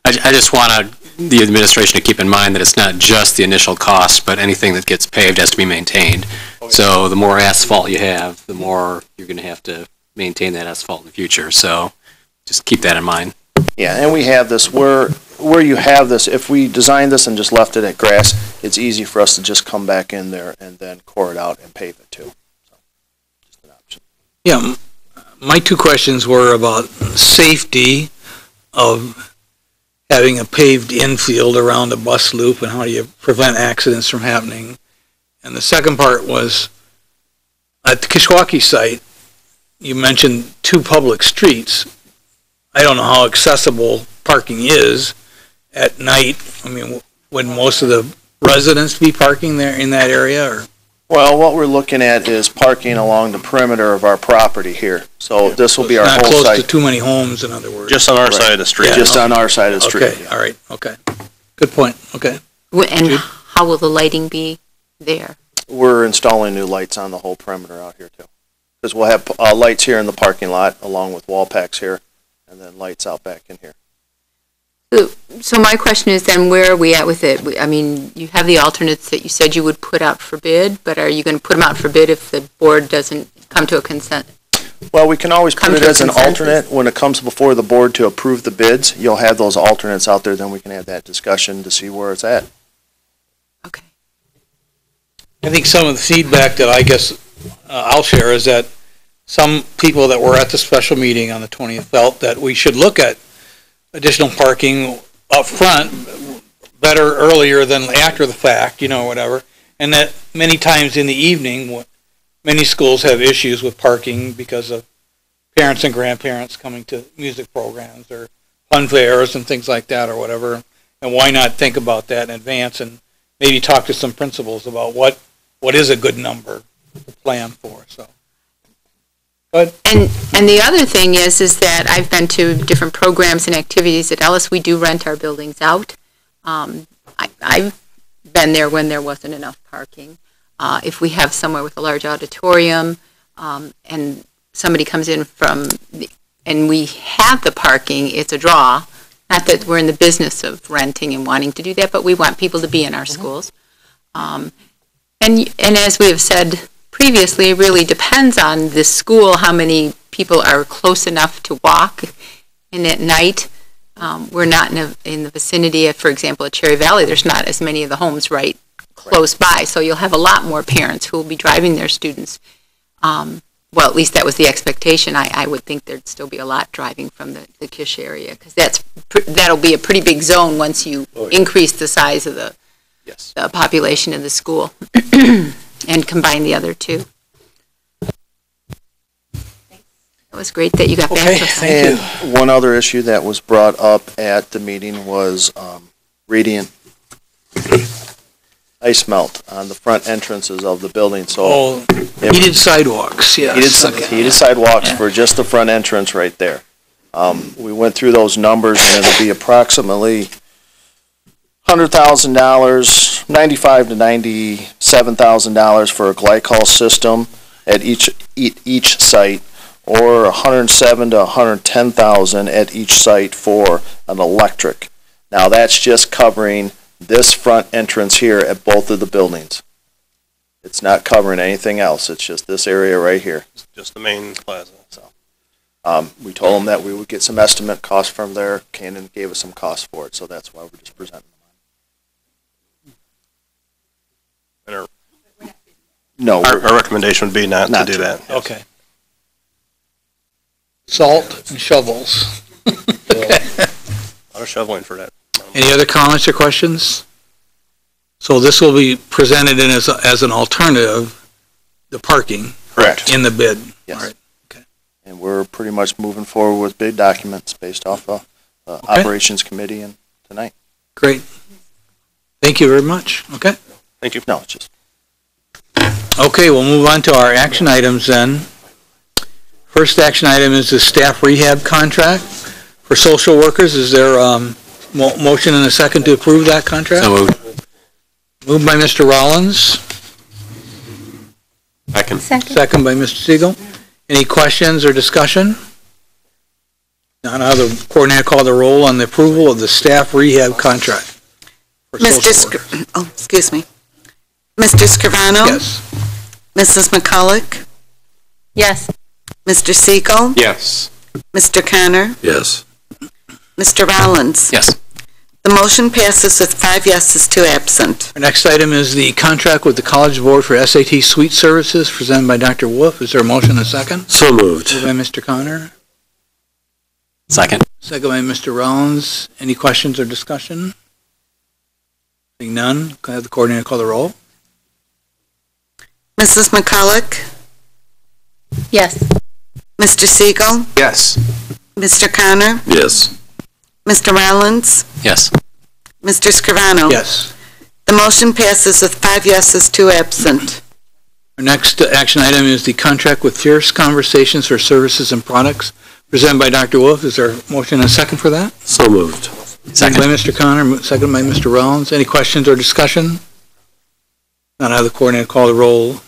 I, I just want the administration to keep in mind that it's not just the initial cost, but anything that gets paved has to be maintained. So the more asphalt you have, the more you're gonna have to maintain that asphalt in the future, so just keep that in mind. Yeah, and we have this, where, where you have this, if we designed this and just left it at grass, it's easy for us to just come back in there and then core it out and pave it too. So, just an option. Yeah, my two questions were about safety of having a paved infield around a bus loop and how do you prevent accidents from happening? And the second part was, at the Kishwaukee site, you mentioned two public streets. I don't know how accessible parking is at night. I mean, would most of the residents to be parking there in that area or? Well, what we're looking at is parking along the perimeter of our property here. So this will be our Not whole close to site, too many homes, in other words. Just on our Right. side of the street. Yeah. just on our side of the street. Okay, all right, okay. Good point, okay. Wh- And how will the lighting be there? We're installing new lights on the whole perimeter out here too. Because we'll have, uh, lights here in the parking lot along with wall packs here and then lights out back in here. So- So my question is then, where are we at with it? We- I mean, you have the alternates that you said you would put out for bid, but are you going to put them out for bid if the board doesn't come to a consent? Well, we can always put Come it to a as an consensus. alternate. When it comes before the board to approve the bids, you'll have those alternates out there, then we can have that discussion to see where it's at. Okay. I think some of the feedback that I guess uh, I'll share is that some people that were at the special meeting on the 20th felt that we should look at additional parking up front better earlier than after the fact, you know, whatever. And that many times in the evening, many schools have issues with parking because of parents and grandparents coming to music programs or fun fairs and things like that or whatever. And why not think about that in advance and maybe talk to some principals about what, what is a good number to plan for, so. And, and the other thing is, is that I've been to different programs and activities at Ellis. We do rent our buildings out. Um, I, I've been there when there wasn't enough parking. Uh, if we have somewhere with a large auditorium, um, and somebody comes in from, the- and we have the parking, it's a draw. Not that we're in the business of renting and wanting to do that, but we want people to be in our schools. Um, and, and as we have said previously, it really depends on the school, how many people are close enough to walk. And at night, um, we're not in, a, in the vicinity of, for example, at Cherry Valley, there's not as many of the homes right close by. So you'll have a lot more parents who will be driving their students. Um, well, at least that was the expectation. I, I would think there'd still be a lot driving from the, the Kish area because that's, pr- that'll be a pretty big zone once you increase the size of the, Yes. the population of the school and combine the other two. It was great that you got back to us. And one other issue that was brought up at the meeting was um, radiant ice melt on the front entrances of the building, so. Oh, heated sidewalks, yes. Heated, si- Okay. heated sidewalks for just the front entrance right there. Um, we went through those numbers and it'll be approximately hundred thousand dollars, ninety-five to ninety-seven thousand dollars for a glycol system at each, each, site, or a hundred seven to a hundred ten thousand at each site for an electric. Now, that's just covering this front entrance here at both of the buildings. It's not covering anything else, it's just this area right here. Just the main plaza. Um, we told them that we would get some estimate cost from there. Cannon gave us some cost for it, so that's why we're just presenting And our. No, our our recommendation would be not to do to. that. Okay. Salt and shovels. A lot of shoveling for that. Any other comments or questions? So this will be presented in as, a- as an alternative, the parking Correct. in the bid. All yes. right. And we're pretty much moving forward with bid documents based off of, uh, Okay. Operations Committee and tonight. Great. Thank you very much. Okay. Thank you. No, it's just, Okay, we'll move on to our action items then. First action item is the staff rehab contract for social workers. Is there, um, mo- motion and a second to approve that contract? So moved. Moved by Mr. Rollins, Second. Second. second by Mr. Siegel. Any questions or discussion? Now, now the coordinator call the roll on the approval of the staff rehab contract. for Mr. workers. Sc- oh, excuse me. Mr. Scrivano? Yes. Mrs. McCulloch? Yes. Mr. Siegel? Yes. Mr. Connor? Yes. Mr. Rollins? Yes. The motion passes with five yeses, two absent. Our next item is the contract with the College Board for SAT Suite Services presented by Dr. Wolf. Is there a motion and a second? So moved. Moved by Mr. Connor, Second. second by Mr. Rollins. Any questions or discussion? Seeing none, can I have the coordinator call the roll? Mrs. McCulloch? Yes. Mr. Siegel? Yes. Mr. Connor? Yes. Mr. Rollins? Yes. Mr. Scrivano? Yes. The motion passes with five yeses, two absent. Our next action item is the contract with Fierce Conversations for Services and Products presented by Dr. Wolf. Is there a motion and a second for that? So moved. Second by Mr. Connor, second by Mr. Rollins. Any questions or discussion? None, have the coordinator call the roll.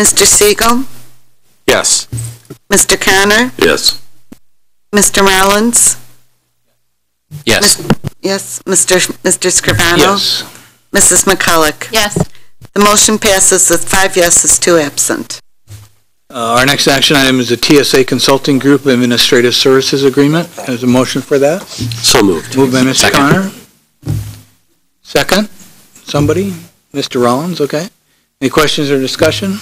Mr. Siegel? Yes. Mr. Connor? Yes. Mr. Rollins? Yes. Yes. Mr. Mr. Scrivano? Yes. Mrs. McCulloch? Yes. The motion passes with five yeses, two absent. Uh, Our next action item is the TSA Consulting Group Administrative Services Agreement. There's a motion for that. So moved. Moved by Mr. Second. Connor. Second? Somebody? Mr. Rollins, okay. Any questions or discussion?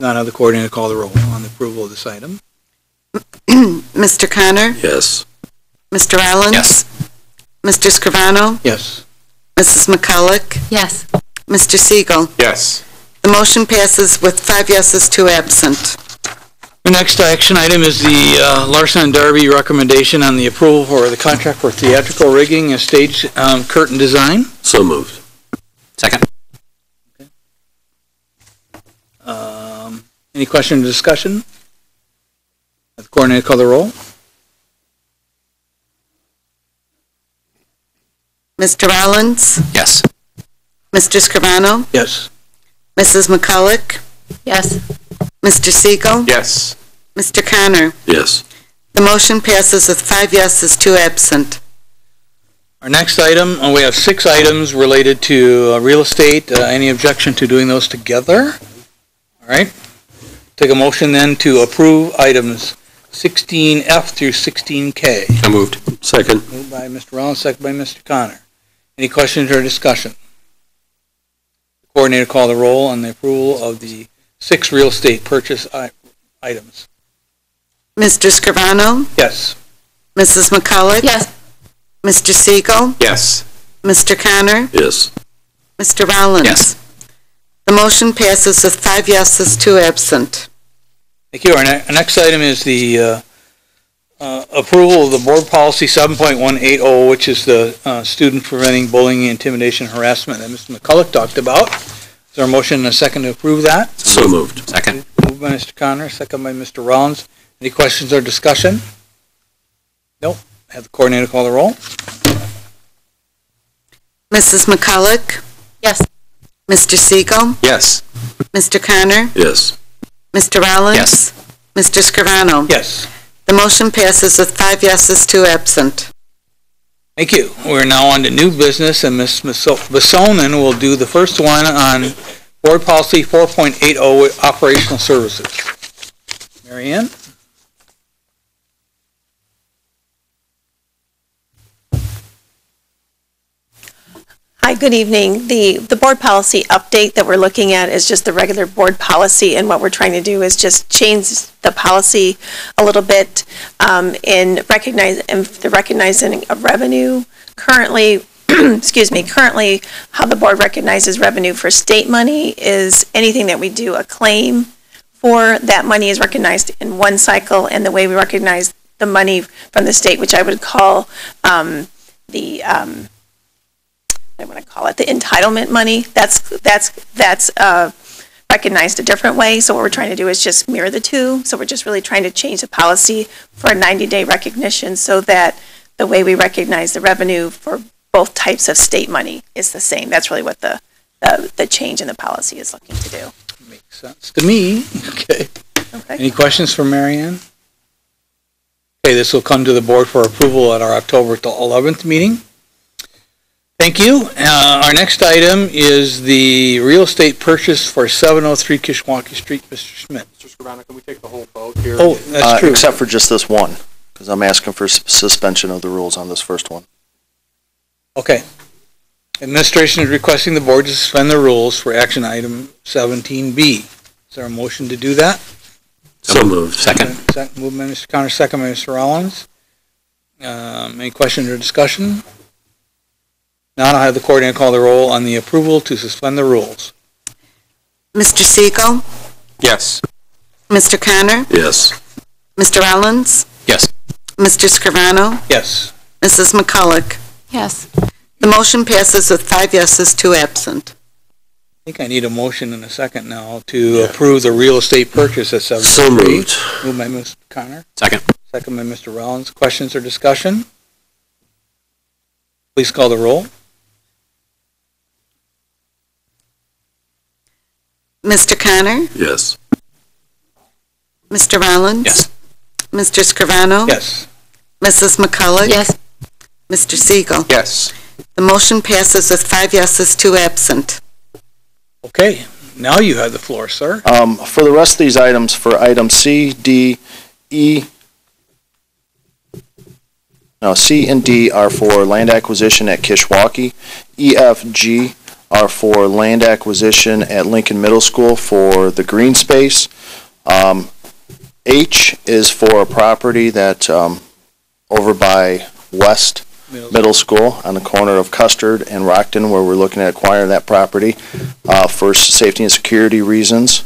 None, have the coordinator call the roll on the approval of this item. Mr. Connor? Yes. Mr. Allen? Yes. Mr. Scrivano? Yes. Mrs. McCulloch? Yes. Mr. Siegel? Yes. The motion passes with five yeses, two absent. The next action item is the uh, Larson and Darby recommendation on the approval for the contract for theatrical rigging and stage um, curtain design. So moved. Second. Any question or discussion? Have the coordinator call the roll? Mr. Rollins? Yes. Mr. Scrivano? Yes. Mrs. McCulloch? Yes. Mr. Siegel? Yes. Mr. Connor? Yes. The motion passes with five yeses, two absent. Our next item, uh, we have six items related to uh, real estate. Uh, Any objection to doing those together? All right. Take a motion then to approve items 16F through 16K. So moved. Second. Moved by Mr. Rollins, second by Mr. Connor. Any questions or discussion? The coordinator call the roll on the approval of the six real estate purchase items. Mr. Scrivano? Yes. Mrs. McCulloch? Yes. Mr. Siegel? Yes. Mr. Connor? Yes. Mr. Rollins? Yes. The motion passes with five yeses, two absent. Thank you. Our ne- our next item is the uh, uh, approval of the board policy 7.180, which is the uh, student preventing bullying, intimidation, harassment that Mr. McCulloch talked about. Is there a motion and a second to approve that? So moved. Second. Moved by Mr. Connor, second by Mr. Rollins. Any questions or discussion? Nope. Have the coordinator call the roll? Mrs. McCulloch? Yes. Mr. Siegel? Yes. Mr. Connor? Yes. Mr. Rollins? Yes. Mr. Scrivano? Yes. The motion passes with five yeses, two absent. Thank you. We're now on to new business, and Ms. Besonen will do the first one on board policy 4.80, operational services. Mary Hi, good evening. The, the board policy update that we're looking at is just the regular board policy, and what we're trying to do is just change the policy a little bit um, in recognize, in the recognizing of revenue. Currently, excuse me, currently, how the board recognizes revenue for state money is anything that we do a claim for, that money is recognized in one cycle, and the way we recognize the money from the state, which I would call um, the, um, I want to call it, the entitlement money, that's, that's, that's uh, recognized a different way. So what we're trying to do is just mirror the two. So we're just really trying to change the policy for a 90-day recognition so that the way we recognize the revenue for both types of state money is the same. That's really what the, the, the change in the policy is looking to do. Makes sense to me. Okay. Okay? Any questions for Marianne? Okay, this will come to the board for approval at our October 11th meeting. Thank you. Uh, Our next item is the real estate purchase for 703 Kishwaukee Street. Mr. Schmidt. Mr. Scrivano, can we take the whole vote here? Oh, Uh, that's true. Except for just this one, because I'm asking for suspension of the rules on this first one. Okay. Administration is requesting the board to suspend the rules for action item 17B. Is there a motion to do that? So moved. Second. Second, moved by Mr. Connor, second by Mr. Rollins. Um, Any questions or discussion? Now I'll have the coordinator call the roll on the approval to suspend the rules. Mr. Siegel? Yes. Mr. Connor? Yes. Mr. Rollins? Yes. Mr. Scrivano? Yes. Mrs. McCulloch? Yes. The motion passes with five yeses, two absent. I think I need a motion in a second now to approve the real estate purchase at 7th So Street. moved. Moved by Mr. Connor, Second. second by Mr. Rollins. Questions or discussion? Please call the roll. Mr. Connor? Yes. Mr. Rollins? Yes. Mr. Scrivano? Yes. Mrs. McCulloch? Yes. Mr. Siegel? Yes. The motion passes with five yeses, two absent. Okay, now you have the floor, sir. Um, For the rest of these items, for item C, D, E, no, C and D are for land acquisition at Kishwaukee. E, F, G are for land acquisition at Lincoln Middle School for the green space. Um, H is for a property that, um, over by West Middle School on the corner of Custer and Rockton, where we're looking at acquiring that property uh, for safety and security reasons.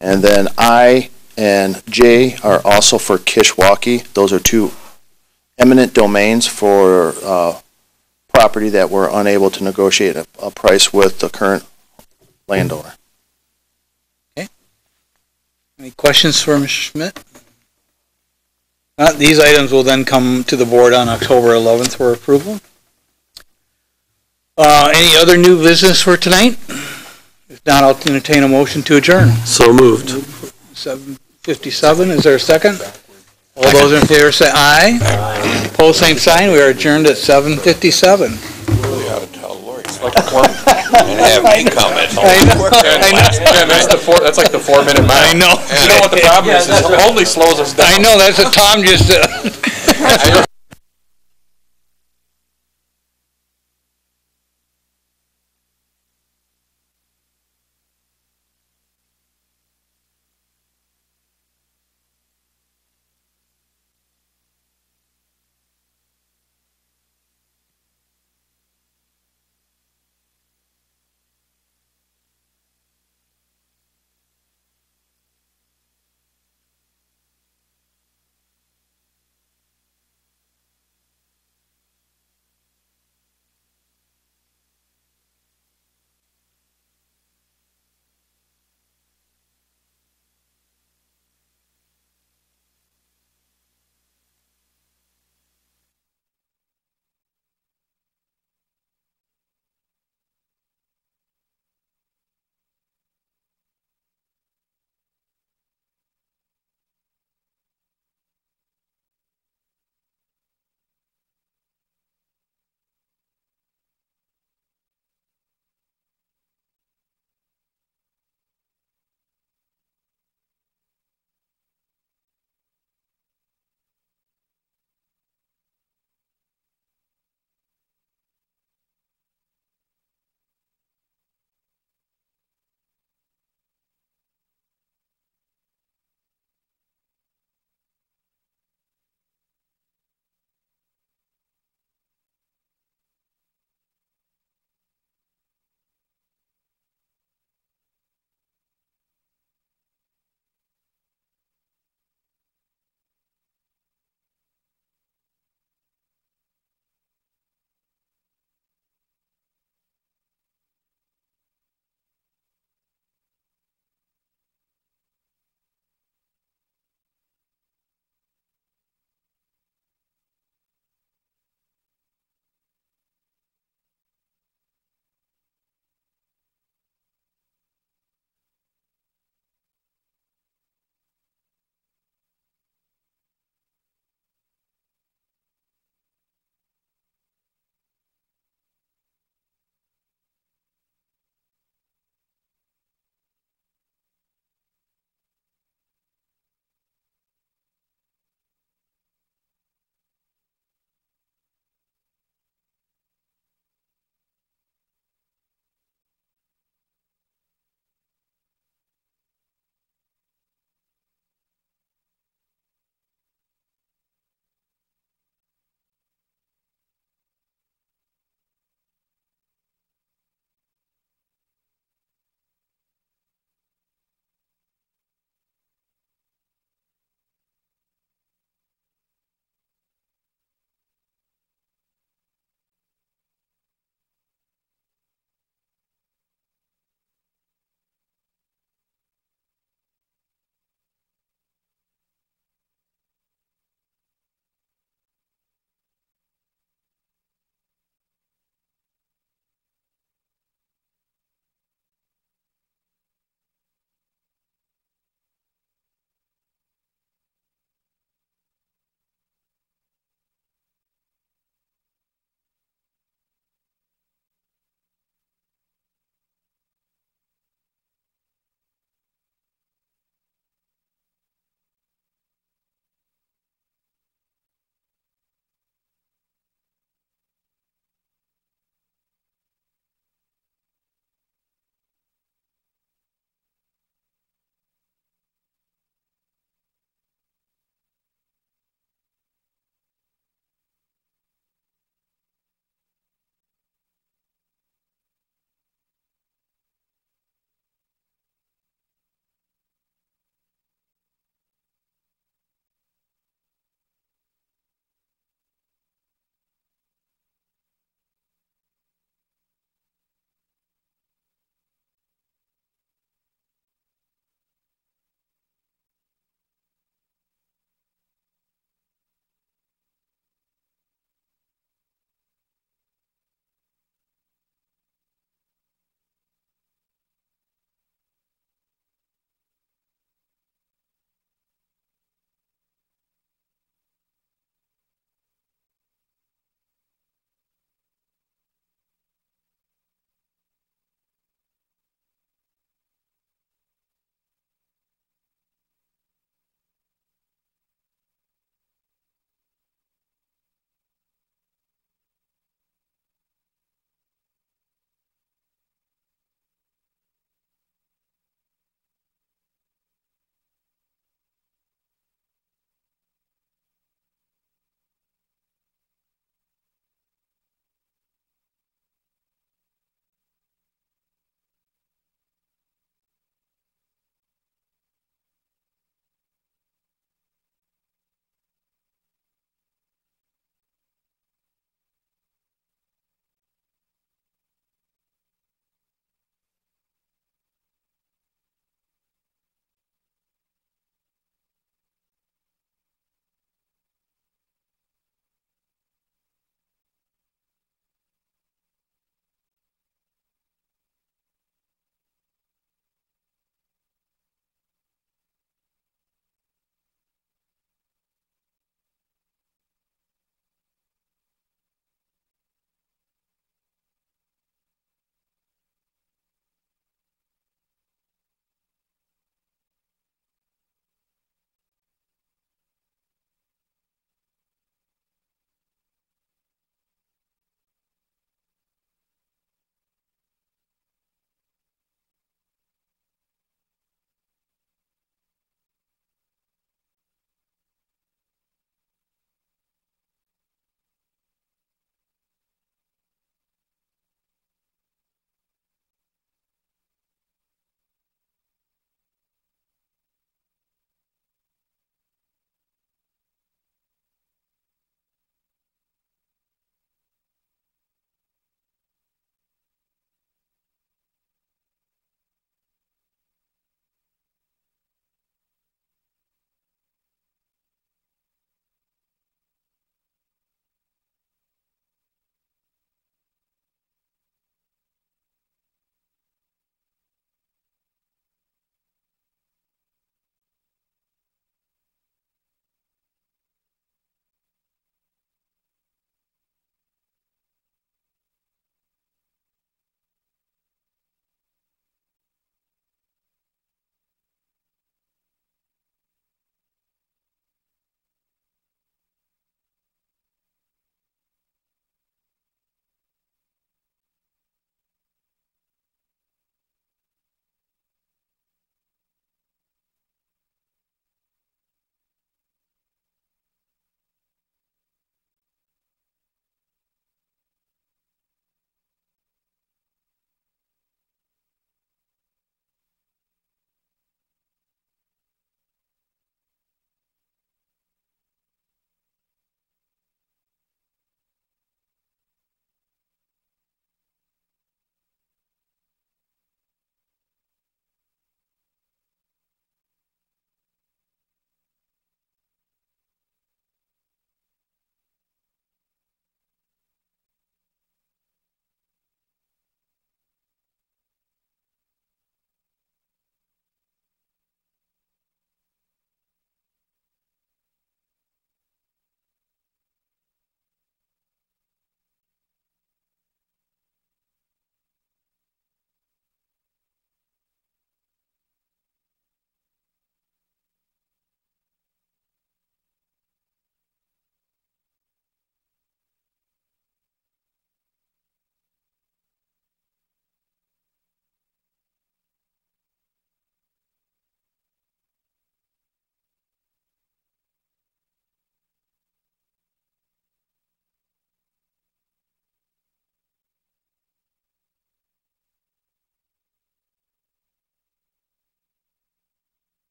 And then I and J are also for Kishwaukee. Those are two eminent domains for uh, property that we're unable to negotiate a, a price with the current landowner. Okay. Any questions for Mr. Schmidt? Not, these items will then come to the board on October 11th for approval. Uh, any other new business for tonight? If not, I'll entertain a motion to adjourn. So moved. 7:57, is there a second? All those in favor say aye. Aye. Pose same sign, we are adjourned at 7:57. And have me comment. I know, I know. That's the four, that's like the four-minute mile. I know. You know what the problem is? It only slows us down. I know, that's what Tom just, uh,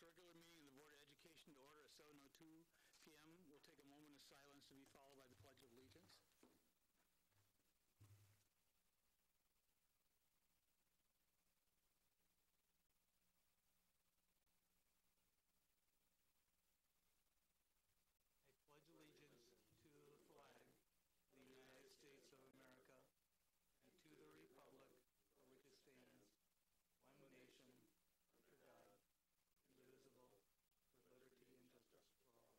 regular meeting of the Board of Education to order at 7:02 PM. We'll take a moment of silence to be followed by the Pledge of Allegiance. I pledge allegiance to the flag of the United States of America and to the republic for which it stands, one nation, under God, indivisible, with liberty and justice for all.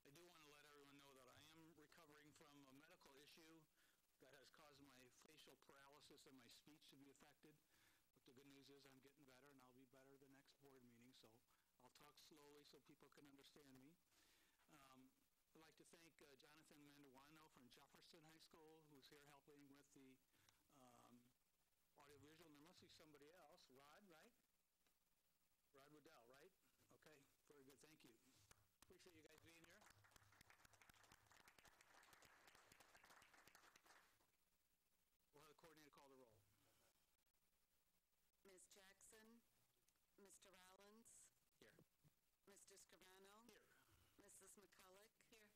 I do want to let everyone know that I am recovering from a medical issue that has caused my paralysis and my speech to be affected. But the good news is I'm getting better and I'll be better the next board meeting, so I'll talk slowly so people can understand me. Um, I'd like to thank uh, Jonathan Manduano from Jefferson High School, who's here helping with the um, audiovisual. There must be somebody else. Rod, right? Rod Waddell, right? Okay, very good. Thank you. Appreciate you guys being here. We'll have the coordinator call the roll. Ms. Jackson? Mr. Rollins? Here. Mr. Scrivano? Here. Mrs. Makulec? Here.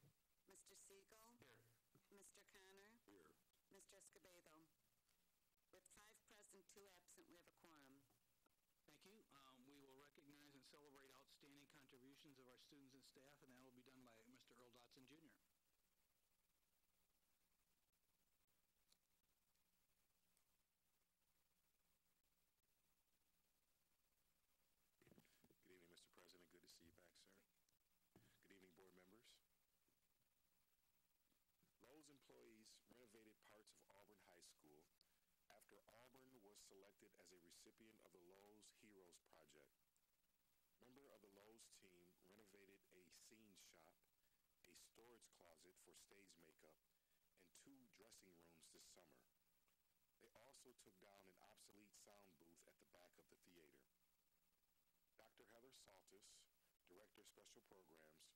Mr. Siegel? Here. Mr. Connor? Here. Mr. Escobedo? With five present, two absent, we have a quorum. Thank you. Um, We will recognize and celebrate outstanding contributions of our students and staff, and that will be done by Mr. Earl Dotson Jr. Good evening, Mr. President. Good to see you back, sir. Good evening, board members. Lowe's employees renovated parts of Auburn High School after Auburn was selected as a recipient of the Lowe's Heroes Project. Member of the Lowe's team renovated a scene shop, a storage closet for stage makeup, and two dressing rooms this summer. They also took down an obsolete sound booth at the back of the theater. Dr. Heather Saltis, Director of Special Programs,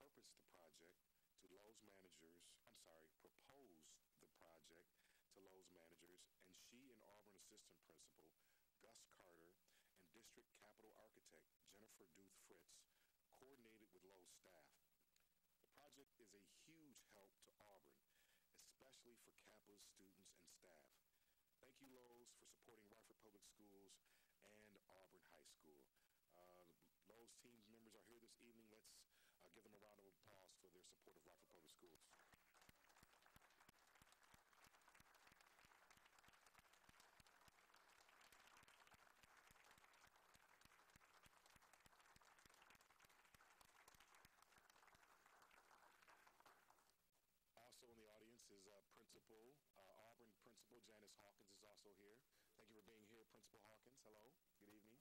purposed the project to Lowe's managers, I'm sorry, proposed the project Lowe's managers, and she and Auburn Assistant Principal Gus Carter and District Capital Architect Jennifer Duth Fritz coordinated with Lowe's staff. The project is a huge help to Auburn, especially for campus students and staff. Thank you, Lowe's, for supporting Rockford Public Schools and Auburn High School. Uh, Lowe's team members are here this evening. Let's uh, give them a round of applause for their support of Rockford Public Schools. Also in the audience is uh, Principal, uh, Auburn Principal Janice Hawkins is also here. Thank you for being here, Principal Hawkins. Hello, good evening.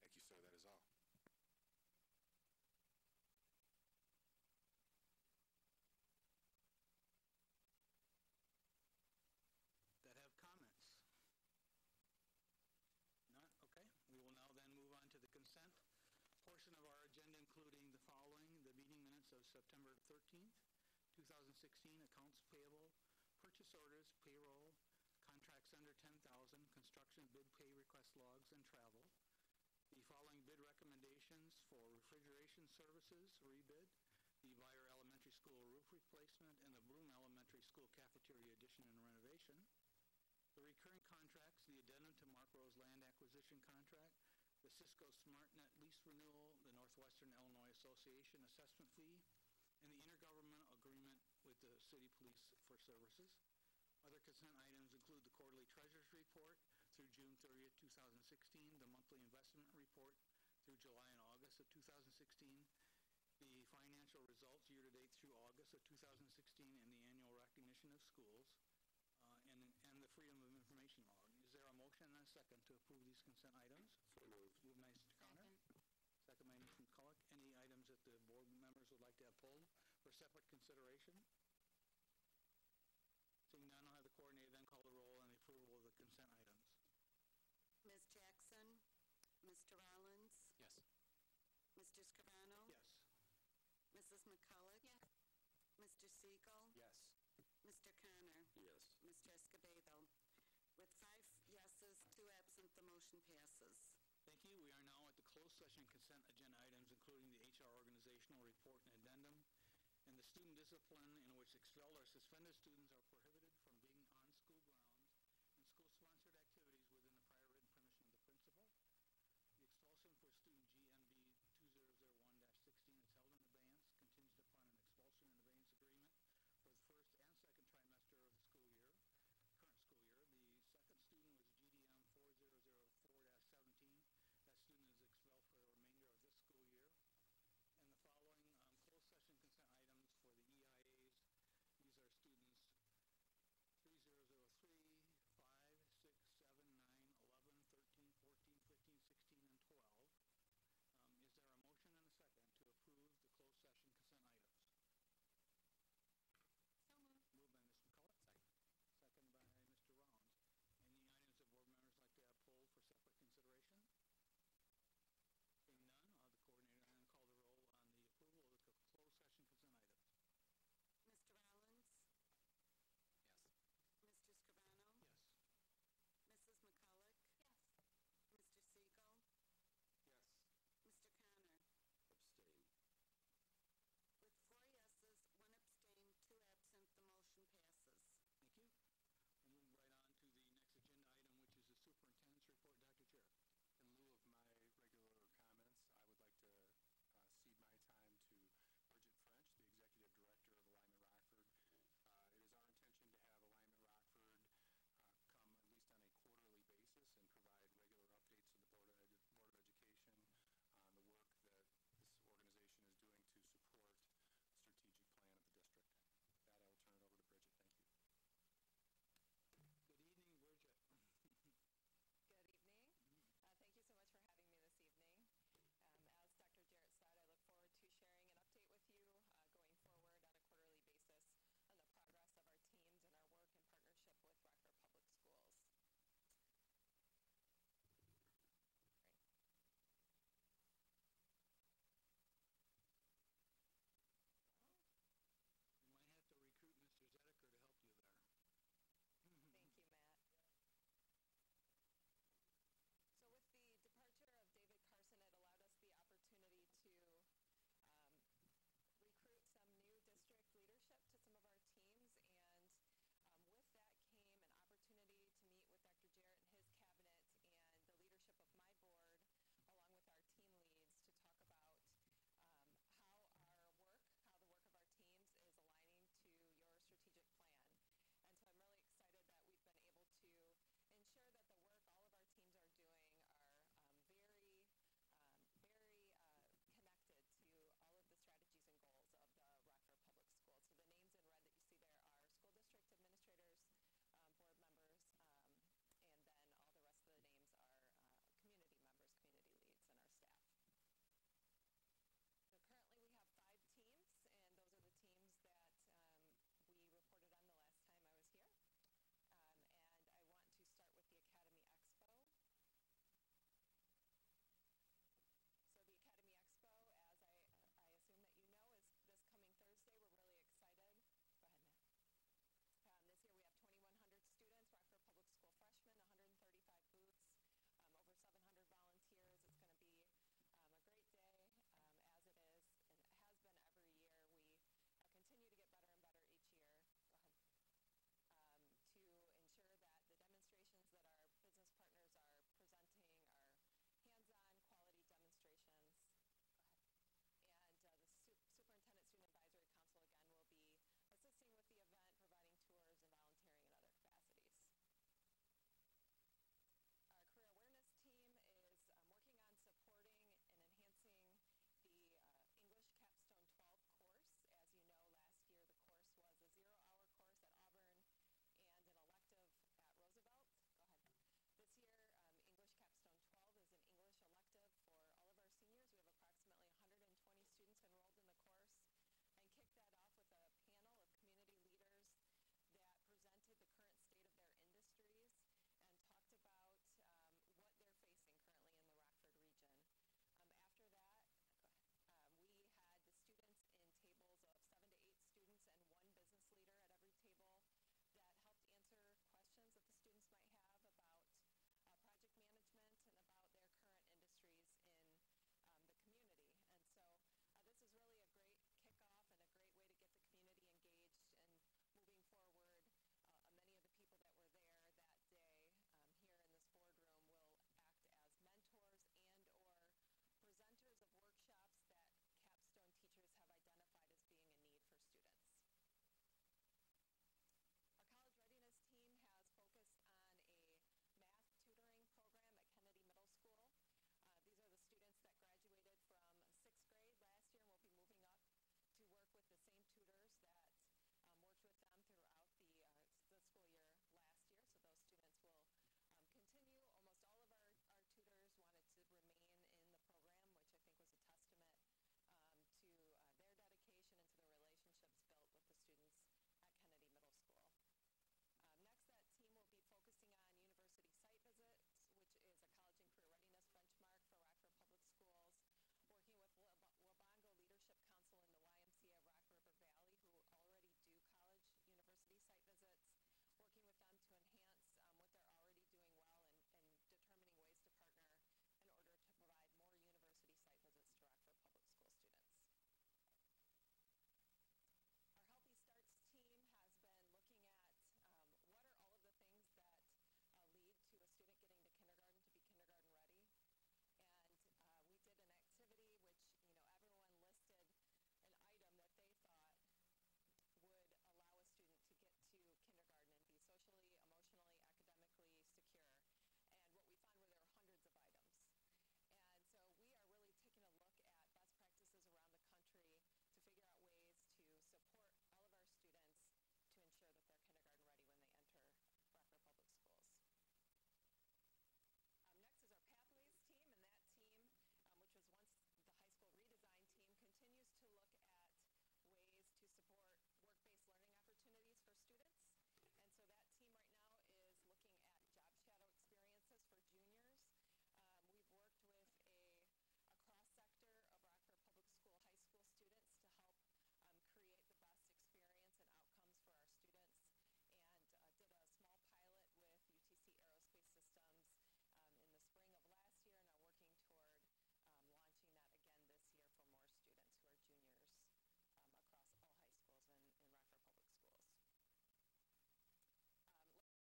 Thank you, sir. That is all. that have comments? None? Okay. We will now then move on to the consent portion of our agenda, including the following, the meeting minutes of September 13th, 2016, accounts payable, purchase orders, payroll, contracts under 10,000, construction bid pay request logs, and travel. The following bid recommendations for refrigeration services, rebid, the Meyer Elementary School roof replacement, and the Bloom Elementary School cafeteria addition and renovation. The recurring contracts, the addendum to Mark Rose land acquisition contract, the Cisco SmartNet lease renewal, the Northwestern Illinois Association assessment fee, and the intergovernmental agreement with the city police for services. Other consent items include the quarterly treasurer's report through June 30th, 2016, the monthly investment report through July and August of 2016, the financial results year-to-date through August of 2016, and the annual recognition of schools, uh, and, and the Freedom of Information Law. Is there a motion and a second to approve these consent items? So moved. Moved by Mr. Connor. Second. Second by Mr. Makulec. Any items that the board members would like to have pulled for separate consideration? Seeing none, I'll have the coordinator then call the roll on the approval of the consent items. Ms. Jackson? Mr. Rollins? Yes. Mr. Scrivano? Yes. Mrs. Makulec? Yes. Mr. Siegel? Yes. Mr. Connor? Yes. Mr. Escobedo? With five yeses, two absent, the motion passes. Thank you. We are now at the closed session consent agenda items, including the HR organizational report and addendum, and the student discipline in which expelled or suspended students